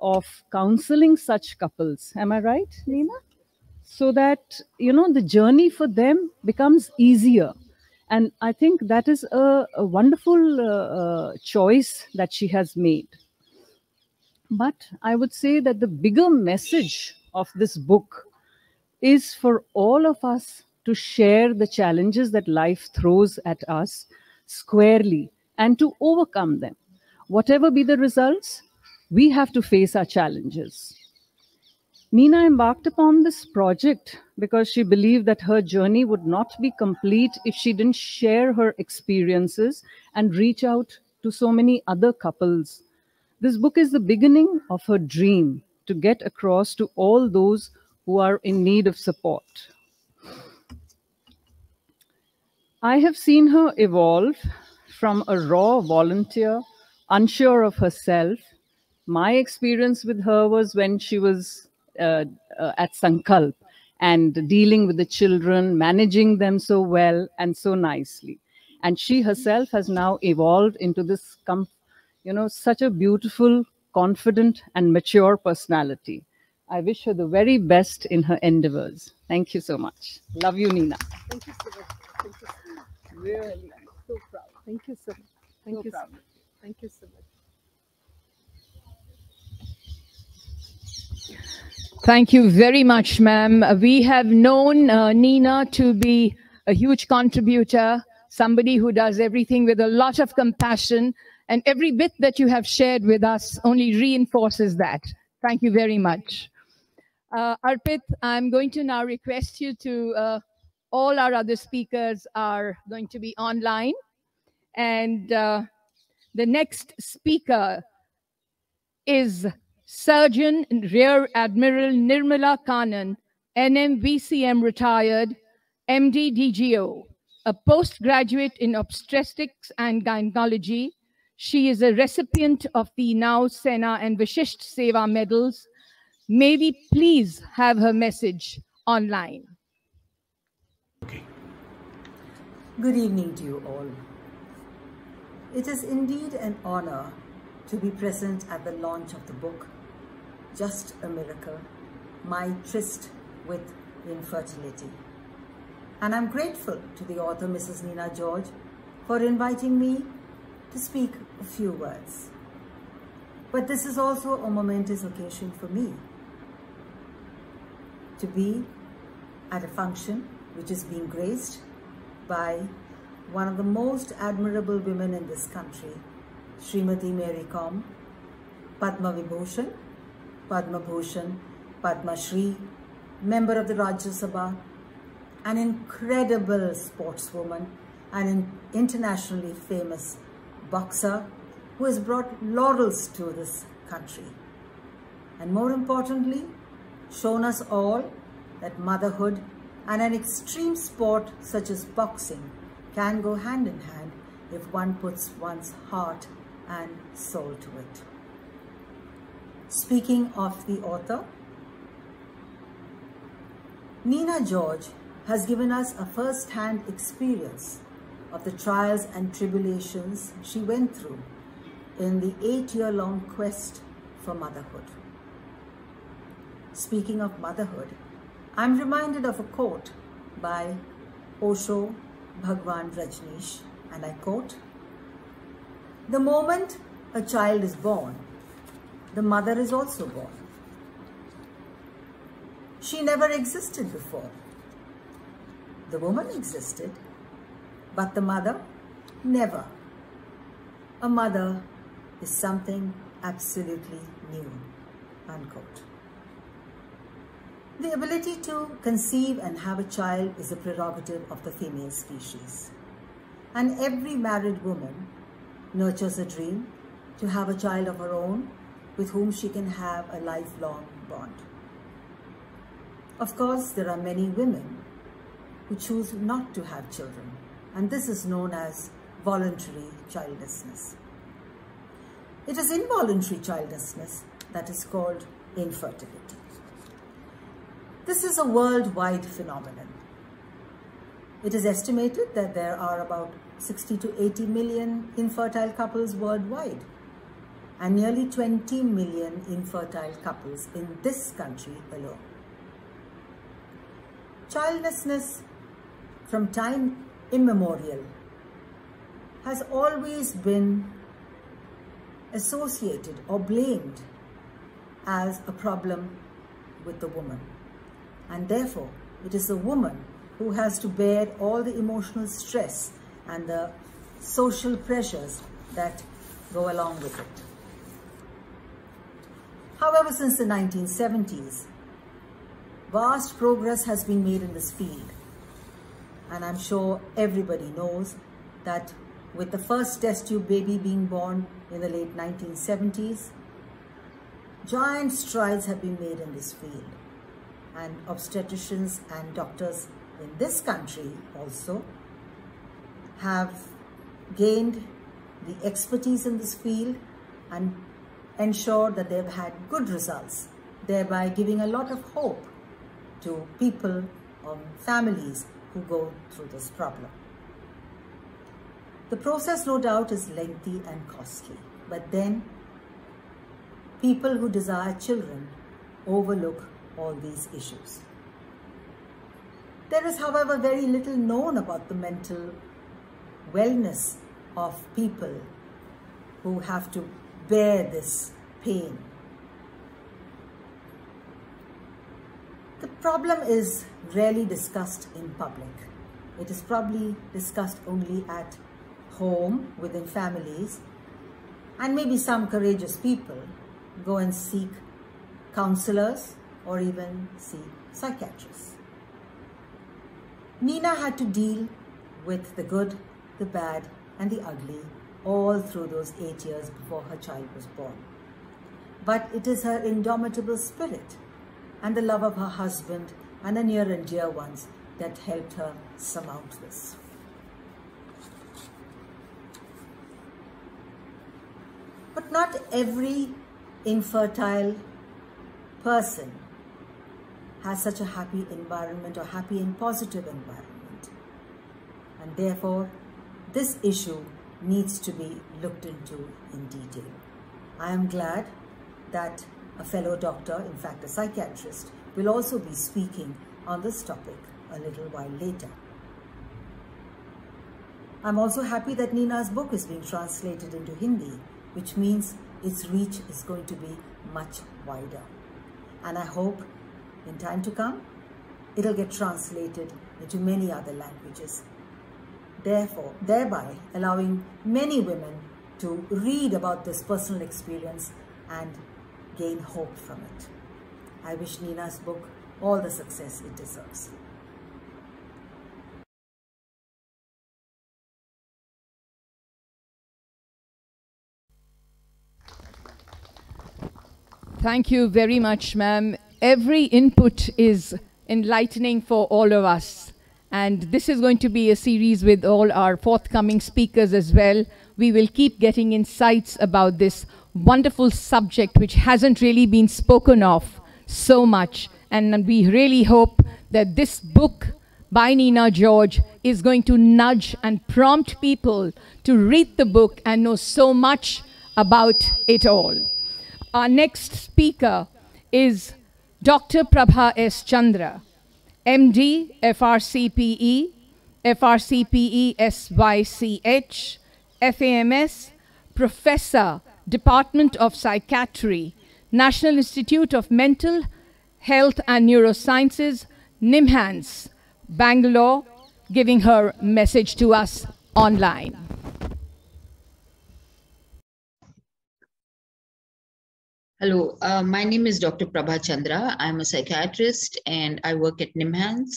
of counseling such couples. Am i right neena so that you know the journey for them becomes easier. And i think that is a, a wonderful uh, uh, choice that she has made. But i would say that the bigger message of this book is for all of us to share the challenges that life throws at us squarely and to overcome them. Whatever be the results we have to face our challenges Neena embarked upon this project because she believed that her journey would not be complete if she didn't share her experiences and reach out to so many other couples. This book is the beginning of her dream to get across to all those who are in need of support. I have seen her evolve from a raw volunteer, unsure of herself. My experience with her was when she was uh, uh, at Sankalp and dealing with the children, managing them so well and so nicely. And she herself has now evolved into this, you know, such a beautiful, confident, and mature personality. I wish her the very best in her endeavors. Thank you so much. Love you, Neena. Thank you so much. Thank you so much. Really, I'm so proud. Thank you so much. Thank So you so proud. much. Thank you so much. Thank you very much, ma'am. We have known uh, Neena to be a huge contributor, somebody who does everything with a lot of compassion, and every bit that you have shared with us only reinforces that. Thank you very much. Uh, Arpit, I'm going to now request you to, uh, all our other speakers are going to be online. And uh, the next speaker is Surgeon Rear Admiral Nirmala Kanan, NMVCM retired, MD DGO, a postgraduate in obstetrics and gynecology. She is a recipient of the Nau Sena and Vishisht Seva medals. May we please have her message online. Good evening to you all. It is indeed an honor to be present at the launch of the book, Just a Miracle, My Tryst with Infertility. And I'm grateful to the author, Mrs. Neena George, for inviting me to speak a few words. But this is also a momentous occasion for me to be at a function which is being graced by one of the most admirable women in this country, Srimati Mary Kom, Padma Vibhushan, Padma Bhushan, Padma Shri, member of the Rajya Sabha, an incredible sportswoman, and an internationally famous boxer who has brought laurels to this country. And more importantly, shown us all that motherhood and an extreme sport such as boxing can go hand in hand if one puts one's heart and soul to it. Speaking of the author, Neena George has given us a first-hand experience of the trials and tribulations she went through in the eight-year-long quest for motherhood. Speaking of motherhood, I'm reminded of a quote by Osho Bhagwan Rajneesh, and I quote, The moment a child is born, the mother is also born. She never existed before. The woman existed, but the mother never. A mother is something absolutely new, unquote. The ability to conceive and have a child is a prerogative of the female species. And every married woman nurtures a dream to have a child of her own with whom she can have a lifelong bond. Of course, there are many women who choose not to have children, and this is known as voluntary childlessness. It is involuntary childlessness that is called infertility. This is a worldwide phenomenon. It is estimated that there are about 60 to 80 million infertile couples worldwide and nearly 20 million infertile couples in this country alone. Childlessness from time immemorial has always been associated or blamed as a problem with the woman. And therefore, it is the woman who has to bear all the emotional stress and the social pressures that go along with it. However, since the 1970s, vast progress has been made in this field. And I'm sure everybody knows that with the first test tube baby being born in the late 1970s, giant strides have been made in this field. And obstetricians and doctors in this country also have gained the expertise in this field and ensured that they've had good results, thereby giving a lot of hope to people or families who go through this problem. The process, no doubt, is lengthy and costly, but then people who desire children overlook all these issues. There is, however, very little known about the mental wellness of people who have to bear this pain. The problem is rarely discussed in public. It is probably discussed only at home within families and maybe some courageous people go and seek counselors or even see psychiatrists. Neena had to deal with the good, the bad and the ugly all through those eight years before her child was born. But it is her indomitable spirit and the love of her husband and the near and dear ones that helped her surmount this. But not every infertile person has such a happy environment or happy and positive environment. And therefore, this issue needs to be looked into in detail. I am glad that a fellow doctor, in fact a psychiatrist, will also be speaking on this topic a little while later. I'm also happy that Neena's book is being translated into Hindi, which means its reach is going to be much wider. And I hope in time to come, it'll get translated into many other languages. Therefore, thereby allowing many women to read about this personal experience and gain hope from it. I wish Neena's book all the success it deserves. Thank you very much, ma'am. Every input is enlightening for all of us. And this is going to be a series with all our forthcoming speakers as well. We will keep getting insights about this wonderful subject which hasn't really been spoken of so much. And we really hope that this book by Neena George is going to nudge and prompt people to read the book and know so much about it all. Our next speaker is Dr. Prabha S. Chandra, MD, FRCPE, FRCPE SYCH, FAMS, Professor, Department of Psychiatry, National Institute of Mental Health and Neurosciences, NIMHANS, Bangalore, giving her message to us online. Hello, uh, my name is Dr. Prabha Chandra. I'm a psychiatrist and I work at NIMHANS.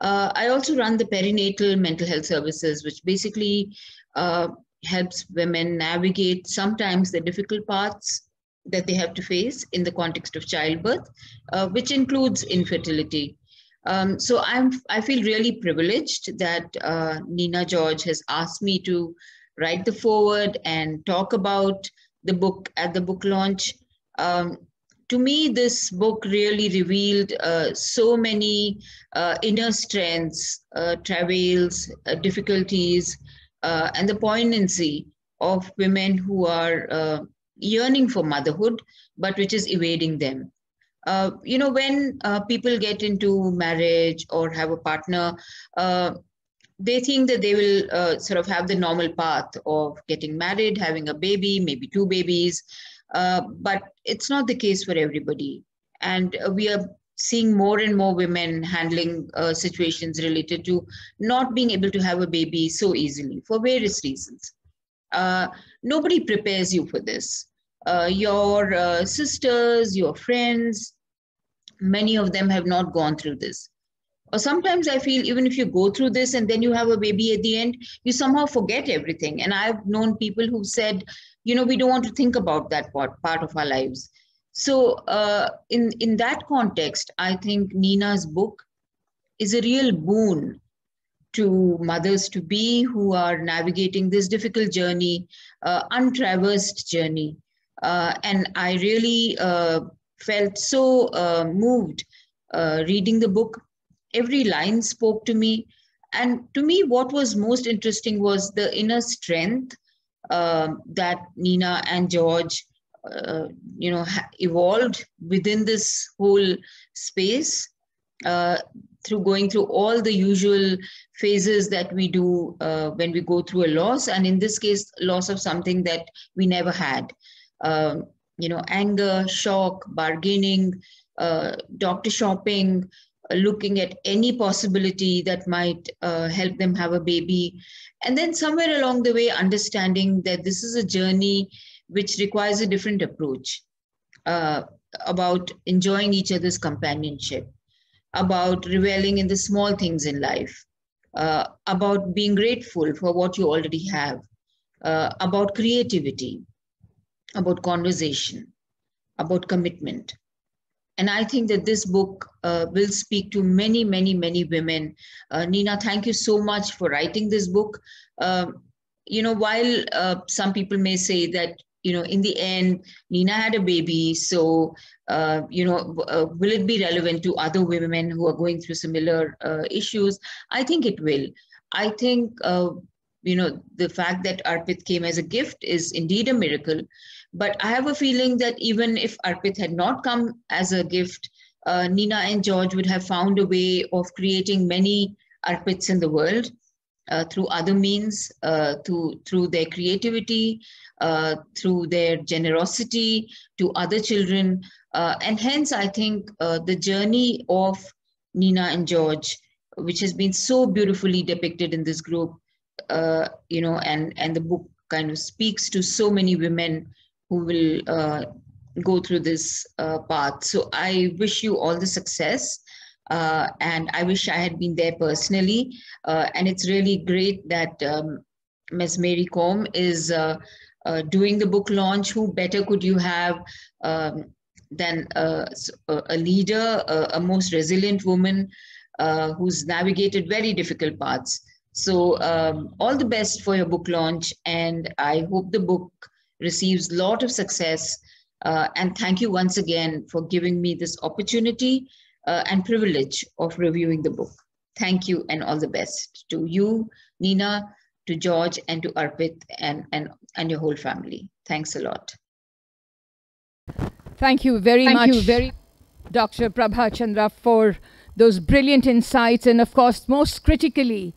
Uh, I also run the perinatal mental health services, which basically uh, helps women navigate sometimes the difficult paths that they have to face in the context of childbirth, uh, which includes infertility. Um, so I'm, I feel really privileged that uh, Neena George has asked me to write the foreword and talk about the book at the book launch. Um, to me, this book really revealed uh, so many uh, inner strengths, uh, travails, uh, difficulties, uh, and the poignancy of women who are uh, yearning for motherhood, but which is evading them. you know, when people get into marriage or have a partner, they think that they will sort of have the normal path of getting married, having a baby, maybe two babies, uh, but it's not the case for everybody. And uh, we are seeing more and more women handling uh, situations related to not being able to have a baby so easily for various reasons. Uh, nobody prepares you for this. Uh, your sisters, your friends, many of them have not gone through this. Or sometimes I feel even if you go through this and then you have a baby at the end, you somehow forget everything. And I've known people who've said, you know, we don't want to think about that part, part of our lives. So uh, in, in that context, I think neena's book is a real boon to mothers to be who are navigating this difficult journey, uh, untraversed journey. Uh, and I really uh, felt so uh, moved uh, reading the book. Every line spoke to me. And to me, what was most interesting was the inner strength um, that neena and George, uh, you know, evolved within this whole space uh, through going through all the usual phases that we do uh, when we go through a loss, and in this case, loss of something that we never had. Um, you know, anger, shock, bargaining, uh, doctor shopping, looking at any possibility that might uh, help them have a baby. And then somewhere along the way, understanding that this is a journey which requires a different approach uh, about enjoying each other's companionship, about reveling in the small things in life, uh, about being grateful for what you already have, uh, about creativity, about conversation, about commitment and I think that this book uh, will speak to many, many, many women. Uh, Neena, thank you so much for writing this book. Uh, you know, while uh, some people may say that, you know, in the end, Neena had a baby, so, uh, you know, uh, will it be relevant to other women who are going through similar issues? I think it will. I think, you know, the fact that Arpit came as a gift is indeed a miracle. But I have a feeling that even if Arpit had not come as a gift, uh, Neena and George would have found a way of creating many Arpits in the world uh, through other means, uh, through, through their creativity, uh, through their generosity to other children. Uh, and hence, I think uh, the journey of Neena and George, which has been so beautifully depicted in this group, you know, and, and the book kind of speaks to so many women who will uh, go through this uh, path. So I wish you all the success. Uh, and I wish I had been there personally. Uh, and it's really great that um, Ms. Mary Kom is uh, uh, doing the book launch. Who better could you have um, than a, a leader, a, a, most resilient woman who's navigated very difficult paths. So um, all the best for your book launch. And I hope the book receives a lot of success. Uh, and thank you once again for giving me this opportunity uh, and privilege of reviewing the book. Thank you and all the best to you, Neena, to George, and to Arpit and, and, and your whole family. Thanks a lot. Thank you very Thank much, you very Dr. Prabha Chandra, for those brilliant insights, and of course, most critically,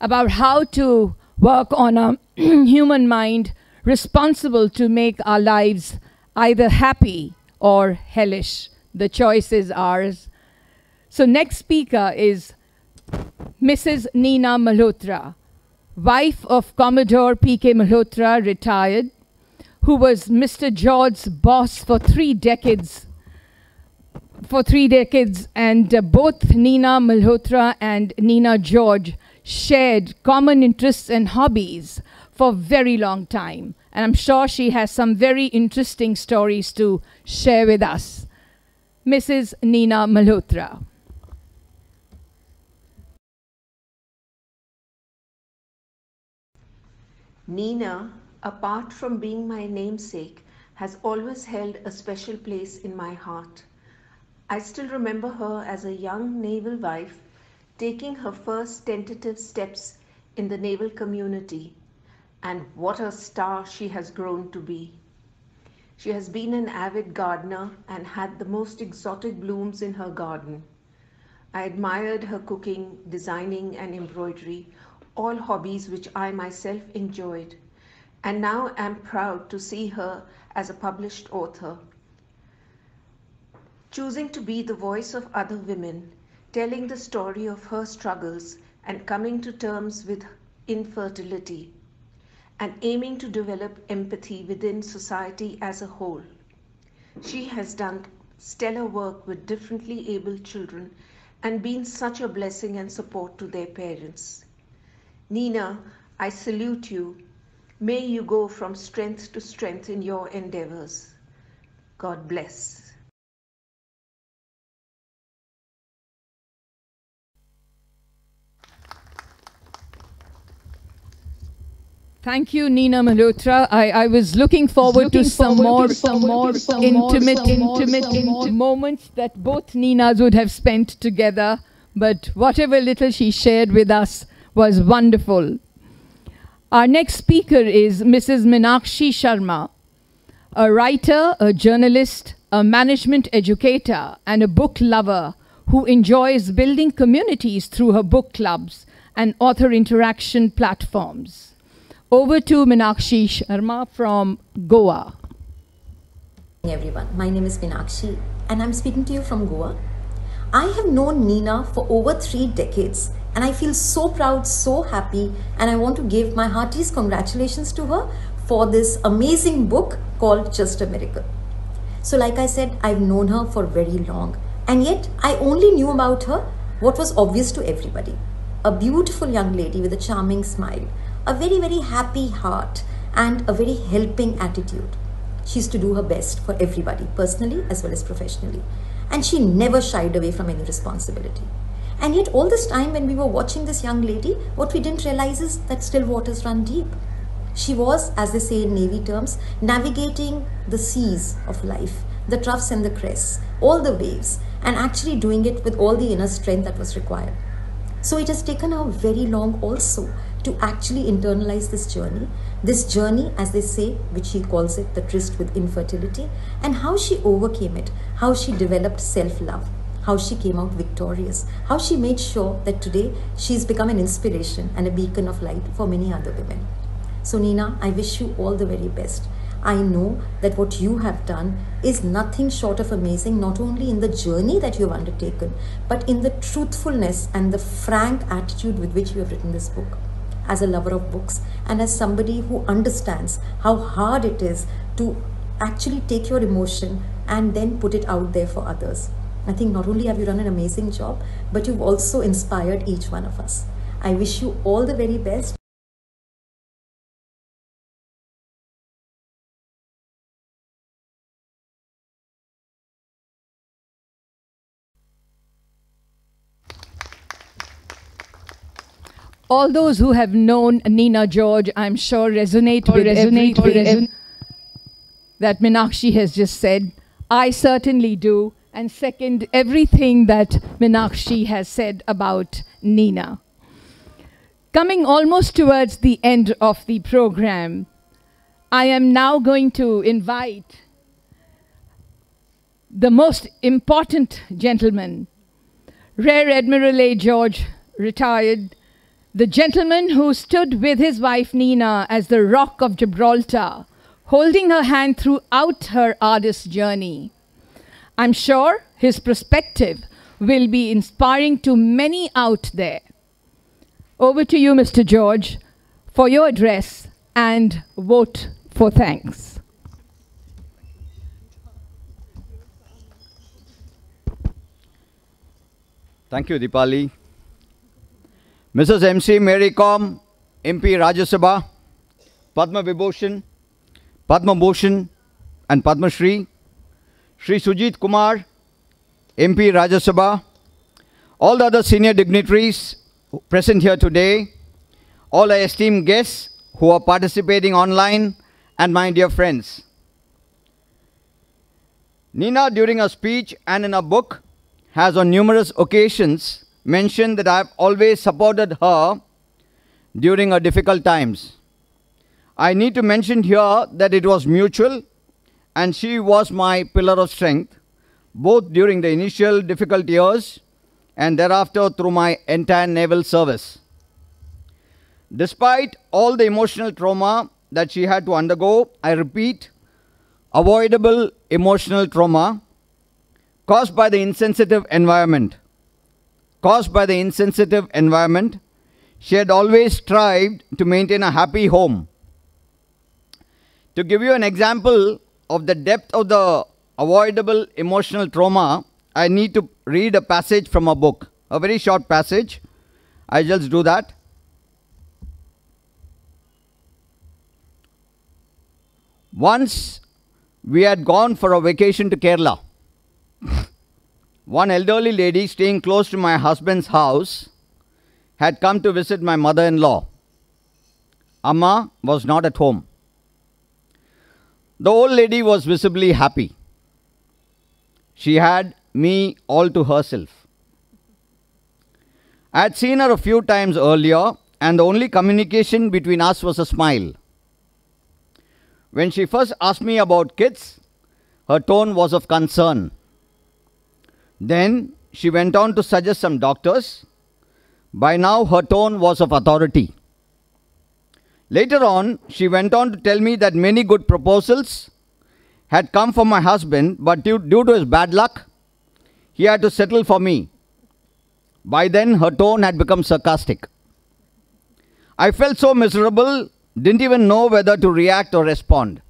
about how to work on a human mind responsible to make our lives either happy or hellish. The choice is ours. So next speaker is Mrs. Nina Malhotra, wife of Commodore P.K. Malhotra, retired, who was Mr. George's boss for three decades. For three decades, and uh, both Nina Malhotra and Neena George shared common interests and hobbies for a very long time. And I'm sure she has some very interesting stories to share with us. Mrs. Nina Malhotra. Neena, apart from being my namesake, has always held a special place in my heart. I still remember her as a young naval wife taking her first tentative steps in the naval community, and what a star she has grown to be. She has been an avid gardener and had the most exotic blooms in her garden. I admired her cooking, designing, and embroidery, all hobbies which I myself enjoyed, and now am proud to see her as a published author. Choosing to be the voice of other women, telling the story of her struggles and coming to terms with infertility, and aiming to develop empathy within society as a whole. She has done stellar work with differently abled children and been such a blessing and support to their parents. Neena, I salute you. May you go from strength to strength in your endeavors. God bless. Thank you, Nina Malhotra. I, I was looking forward looking to some forward more, to some more, some intimate, some intimate, some moments that both Ninas would have spent together. But whatever little she shared with us was wonderful. Our next speaker is Mrs. Minakshi Sharma, a writer, a journalist, a management educator, and a book lover who enjoys building communities through her book clubs and author interaction platforms. Over to Minakshi Sharma from Goa. everyone. My name is Minakshi and I'm speaking to you from Goa. I have known Neena for over three decades and I feel so proud, so happy, and I want to give my heartiest congratulations to her for this amazing book called Just a Miracle. So, like I said, I've known her for very long, and yet I only knew about her what was obvious to everybody a beautiful young lady with a charming smile, a very, very happy heart, and a very helping attitude. She used to do her best for everybody, personally as well as professionally. And she never shied away from any responsibility. And yet, all this time when we were watching this young lady, what we didn't realize is that still waters run deep. She was, as they say in Navy terms, navigating the seas of life, the troughs and the crests, all the waves, and actually doing it with all the inner strength that was required. So it has taken her very long also to actually internalize this journey. This journey, as they say, which she calls it, the tryst with infertility, and how she overcame it, how she developed self love, how she came out victorious, how she made sure that today she's become an inspiration and a beacon of light for many other women. So, Neena, I wish you all the very best. I know that what you have done is nothing short of amazing, not only in the journey that you have undertaken, but in the truthfulness and the frank attitude with which you have written this book. As a lover of books and as somebody who understands how hard it is to actually take your emotion and then put it out there for others. I think not only have you done an amazing job, but you've also inspired each one of us. I wish you all the very best. All those who have known Neena George, I'm sure, resonate with resonate with everything that Minakshi has just said. I certainly do, and second everything that Minakshi has said about Neena. Coming almost towards the end of the program, I am now going to invite the most important gentleman, Rear Admiral A. George, retired, the gentleman who stood with his wife Neena as the rock of Gibraltar, holding her hand throughout her artist journey. I'm sure his perspective will be inspiring to many out there. Over to you, Mr. George, for your address and vote for thanks. Thank you, Deepali. Mrs. MC Mary Kom, MP Rajya Sabha, Padma Vibhushan, Padma Bhushan, and Padma Shri, Shri Sujit Kumar, MP Rajya Sabha, all the other senior dignitaries present here today, all our esteemed guests who are participating online, and my dear friends. Neena, during her speech and in her book, has on numerous occasions mentioned that I have always supported her during her difficult times. I need to mention here that it was mutual and she was my pillar of strength, both during the initial difficult years and thereafter through my entire naval service. Despite all the emotional trauma that she had to undergo, I repeat, avoidable emotional trauma caused by the insensitive environment. Caused by the insensitive environment, she had always strived to maintain a happy home. To give you an example of the depth of the avoidable emotional trauma, I need to read a passage from a book, a very short passage. I just do that. Once we had gone for a vacation to Kerala. One elderly lady staying close to my husband's house had come to visit my mother in law. Amma was not at home. The old lady was visibly happy. She had me all to herself. I had seen her a few times earlier, and the only communication between us was a smile. When she first asked me about kids, her tone was of concern. Then she went on to suggest some doctors. By now, her tone was of authority. Later on, she went on to tell me that many good proposals had come for my husband, but due, due to his bad luck, he had to settle for me. By then, her tone had become sarcastic. I felt so miserable, didn't even know whether to react or respond.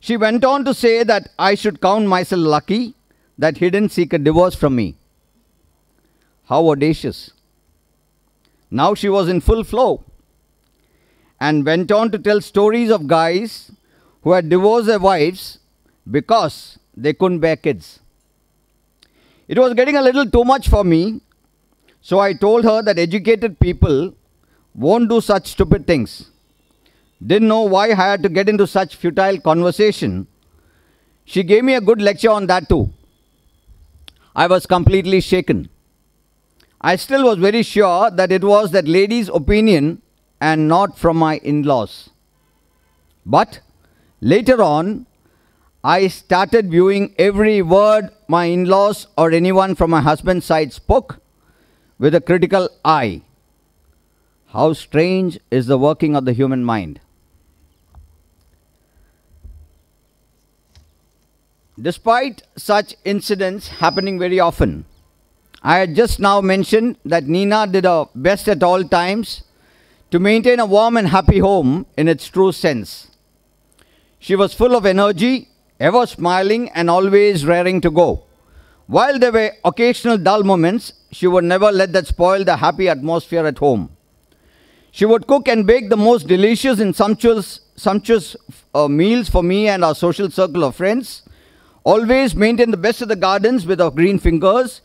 She went on to say that I should count myself lucky that he didn't seek a divorce from me. How audacious. Now she was in full flow and went on to tell stories of guys who had divorced their wives because they couldn't bear kids. It was getting a little too much for me, so I told her that educated people won't do such stupid things. Didn't know why I had to get into such futile conversation. She gave me a good lecture on that too. I was completely shaken. I still was very sure that it was that lady's opinion and not from my in laws. But later on, I started viewing every word my in laws or anyone from my husband's side spoke with a critical eye. How strange is the working of the human mind. Despite such incidents happening very often, I had just now mentioned that Neena did her best at all times to maintain a warm and happy home in its true sense. She was full of energy, ever smiling and always raring to go. While there were occasional dull moments, she would never let that spoil the happy atmosphere at home. She would cook and bake the most delicious and sumptuous, sumptuous uh, meals for me and our social circle of friends always maintained the best of the gardens with her green fingers,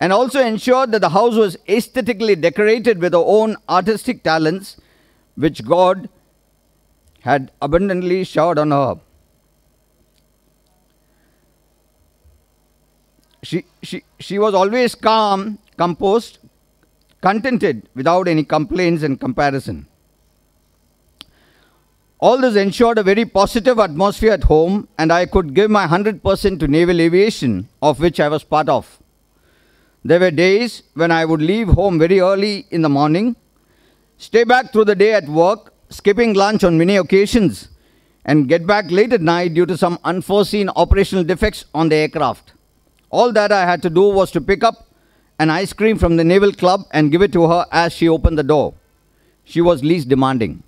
and also ensured that the house was aesthetically decorated with her own artistic talents, which God had abundantly showered on her. She, she, she was always calm, composed, contented, without any complaints and comparison. All this ensured a very positive atmosphere at home, and I could give my 100% to naval aviation, of which I was part of. There were days when I would leave home very early in the morning, stay back through the day at work, skipping lunch on many occasions, and get back late at night due to some unforeseen operational defects on the aircraft. All that I had to do was to pick up an ice cream from the Naval Club and give it to her as she opened the door. She was least demanding.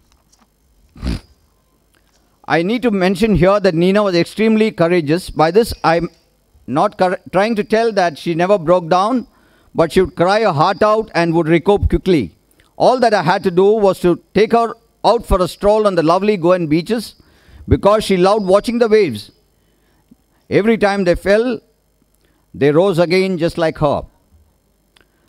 I need to mention here that Neena was extremely courageous. By this, I'm not trying to tell that she never broke down, but she would cry her heart out and would recoup quickly. All that I had to do was to take her out for a stroll on the lovely Goan beaches because she loved watching the waves. Every time they fell, they rose again just like her.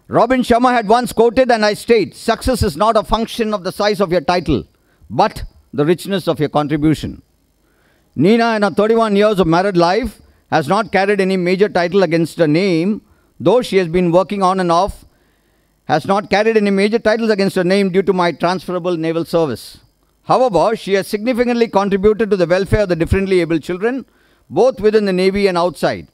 Robin Sharma had once quoted, and I state success is not a function of the size of your title, but the richness of your contribution. Neena, in her 31 years of married life, has not carried any major title against her name, though she has been working on and off, has not carried any major titles against her name due to my transferable naval service. However, she has significantly contributed to the welfare of the differently able children, both within the Navy and outside.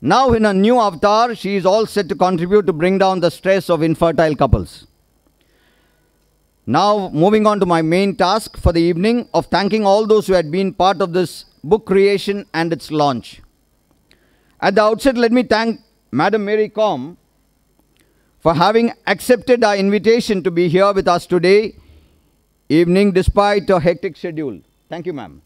Now, in a new avatar, she is all set to contribute to bring down the stress of infertile couples. Now, moving on to my main task for the evening of thanking all those who had been part of this book creation and its launch. At the outset, let me thank Madam Mary Kom for having accepted our invitation to be here with us today evening despite a hectic schedule. Thank you, ma'am.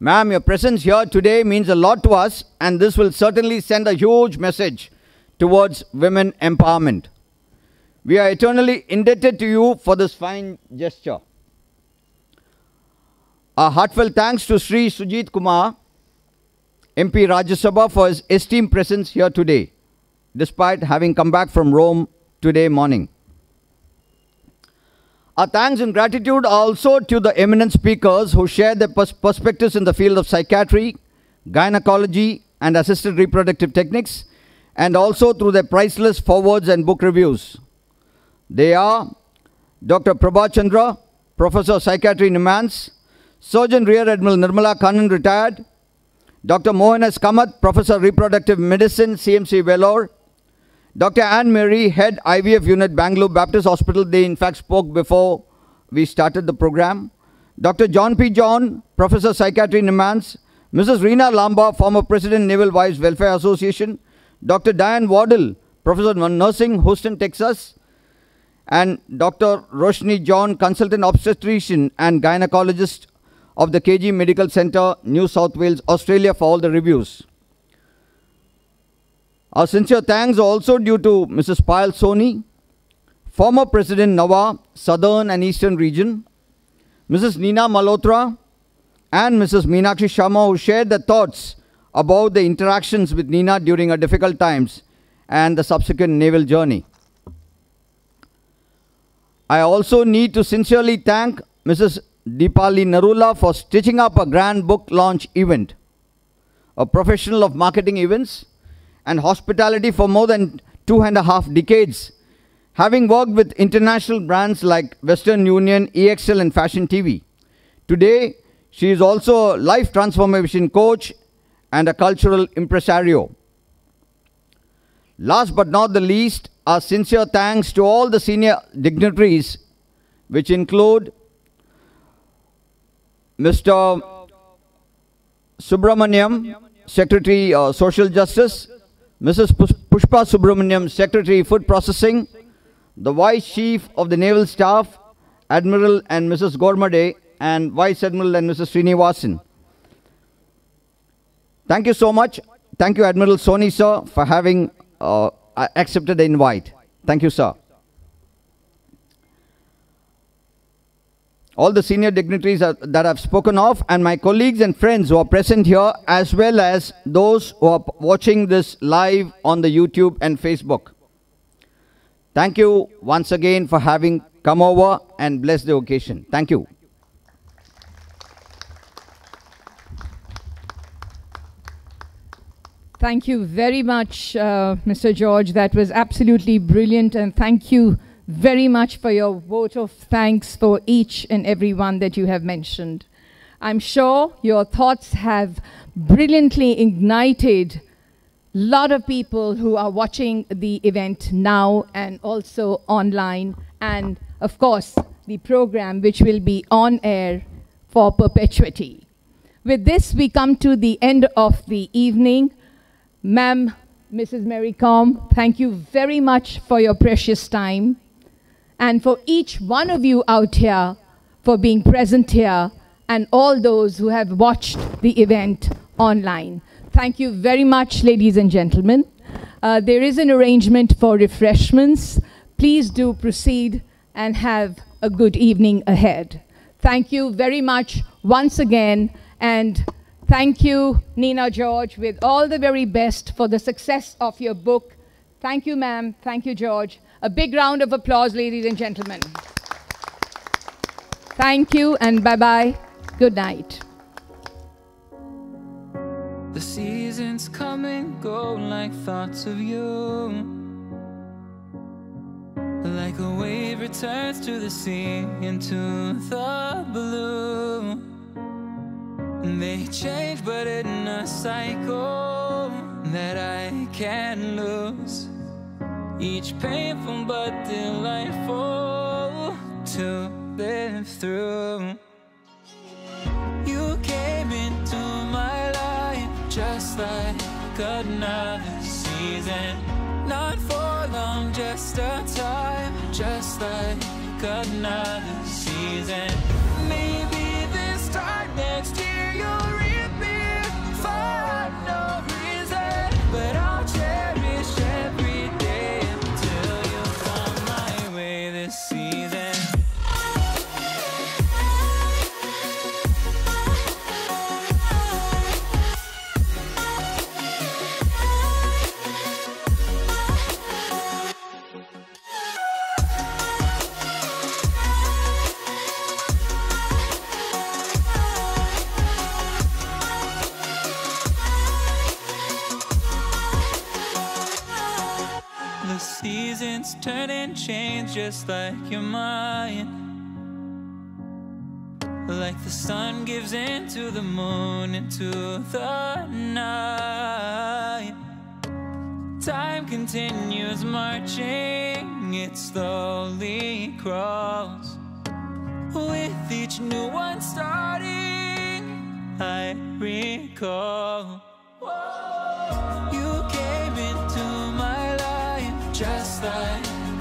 Ma'am, your presence here today means a lot to us, and this will certainly send a huge message towards women empowerment. We are eternally indebted to you for this fine gesture. A heartfelt thanks to Sri Sujit Kumar, MP Rajya Sabha, for his esteemed presence here today, despite having come back from Rome today morning. Our thanks and gratitude also to the eminent speakers who shared their pers perspectives in the field of psychiatry, gynecology, and assisted reproductive techniques, and also through their priceless forwards and book reviews. They are Dr. Prabha Professor of Psychiatry NIMHANS, Surgeon Rear Admiral Nirmala Kannan, retired, Dr. Mohan S. Kamath, Professor Reproductive Medicine, CMC Vellore, Dr. Anne Mary, head IVF unit, Bangalore Baptist Hospital, they in fact spoke before we started the program. Dr. John P. John, Professor Psychiatry NIMHANS, Mrs. Reena Lamba, former President Naval Wives Welfare Association, Dr. Diane Wardle, Professor of Nursing, Houston, Texas, and Dr. Roshni John, Consultant Obstetrician and Gynecologist of the KG Medical Center, New South Wales, Australia for all the reviews. Our sincere thanks are also due to Mrs. Payal Soni, former President Nawa, Southern and Eastern Region, Mrs. Nina Malhotra, and Mrs. Meenakshi Sharma who shared their thoughts about the interactions with Neena during her difficult times and the subsequent naval journey. I also need to sincerely thank Mrs. Deepali Narula for stitching up a grand book launch event. A professional of marketing events, and hospitality for more than two and a half decades, having worked with international brands like Western Union, EXL, and Fashion TV. Today, she is also a life transformation coach and a cultural impresario. Last but not the least, our sincere thanks to all the senior dignitaries, which include Mr. Subramaniam, Secretary uh, Social Justice, Mrs. Pushpa Subramaniam, Secretary Food Processing, the Vice Chief of the Naval Staff, Admiral and Mrs. Ghormade, and Vice Admiral and Mrs. Srinivasan. Thank you so much. Thank you, Admiral Soni, sir, for having uh, accepted the invite. Thank you, sir. all the senior dignitaries that I've spoken of, and my colleagues and friends who are present here, as well as those who are watching this live on the YouTube and Facebook. Thank you once again for having come over and bless the occasion. Thank you. Thank you very much, uh, Mr. George. That was absolutely brilliant, and thank you very much for your vote of thanks for each and every one that you have mentioned. I'm sure your thoughts have brilliantly ignited a lot of people who are watching the event now and also online, and of course, the program which will be on air for perpetuity. With this, we come to the end of the evening. Ma'am, Mrs. Mary Kom, thank you very much for your precious time and for each one of you out here for being present here and all those who have watched the event online. Thank you very much, ladies and gentlemen. Uh, there is an arrangement for refreshments. Please do proceed and have a good evening ahead. Thank you very much once again, and thank you, Neena George, with all the very best for the success of your book. Thank you, ma'am. Thank you, George. A big round of applause, ladies and gentlemen. Thank you, and bye bye. Good night. The seasons come and go like thoughts of you. Like a wave returns to the sea into the blue. They change, but in a cycle that I can't lose. Each painful but delightful to live through. You came into my life just like another season. Not for long, just a time, just like another season. Turn and change just like your mind. Like the sun gives into the moon, into the night. Time continues marching, it slowly crawls. With each new one starting, I recall. You came into my life just like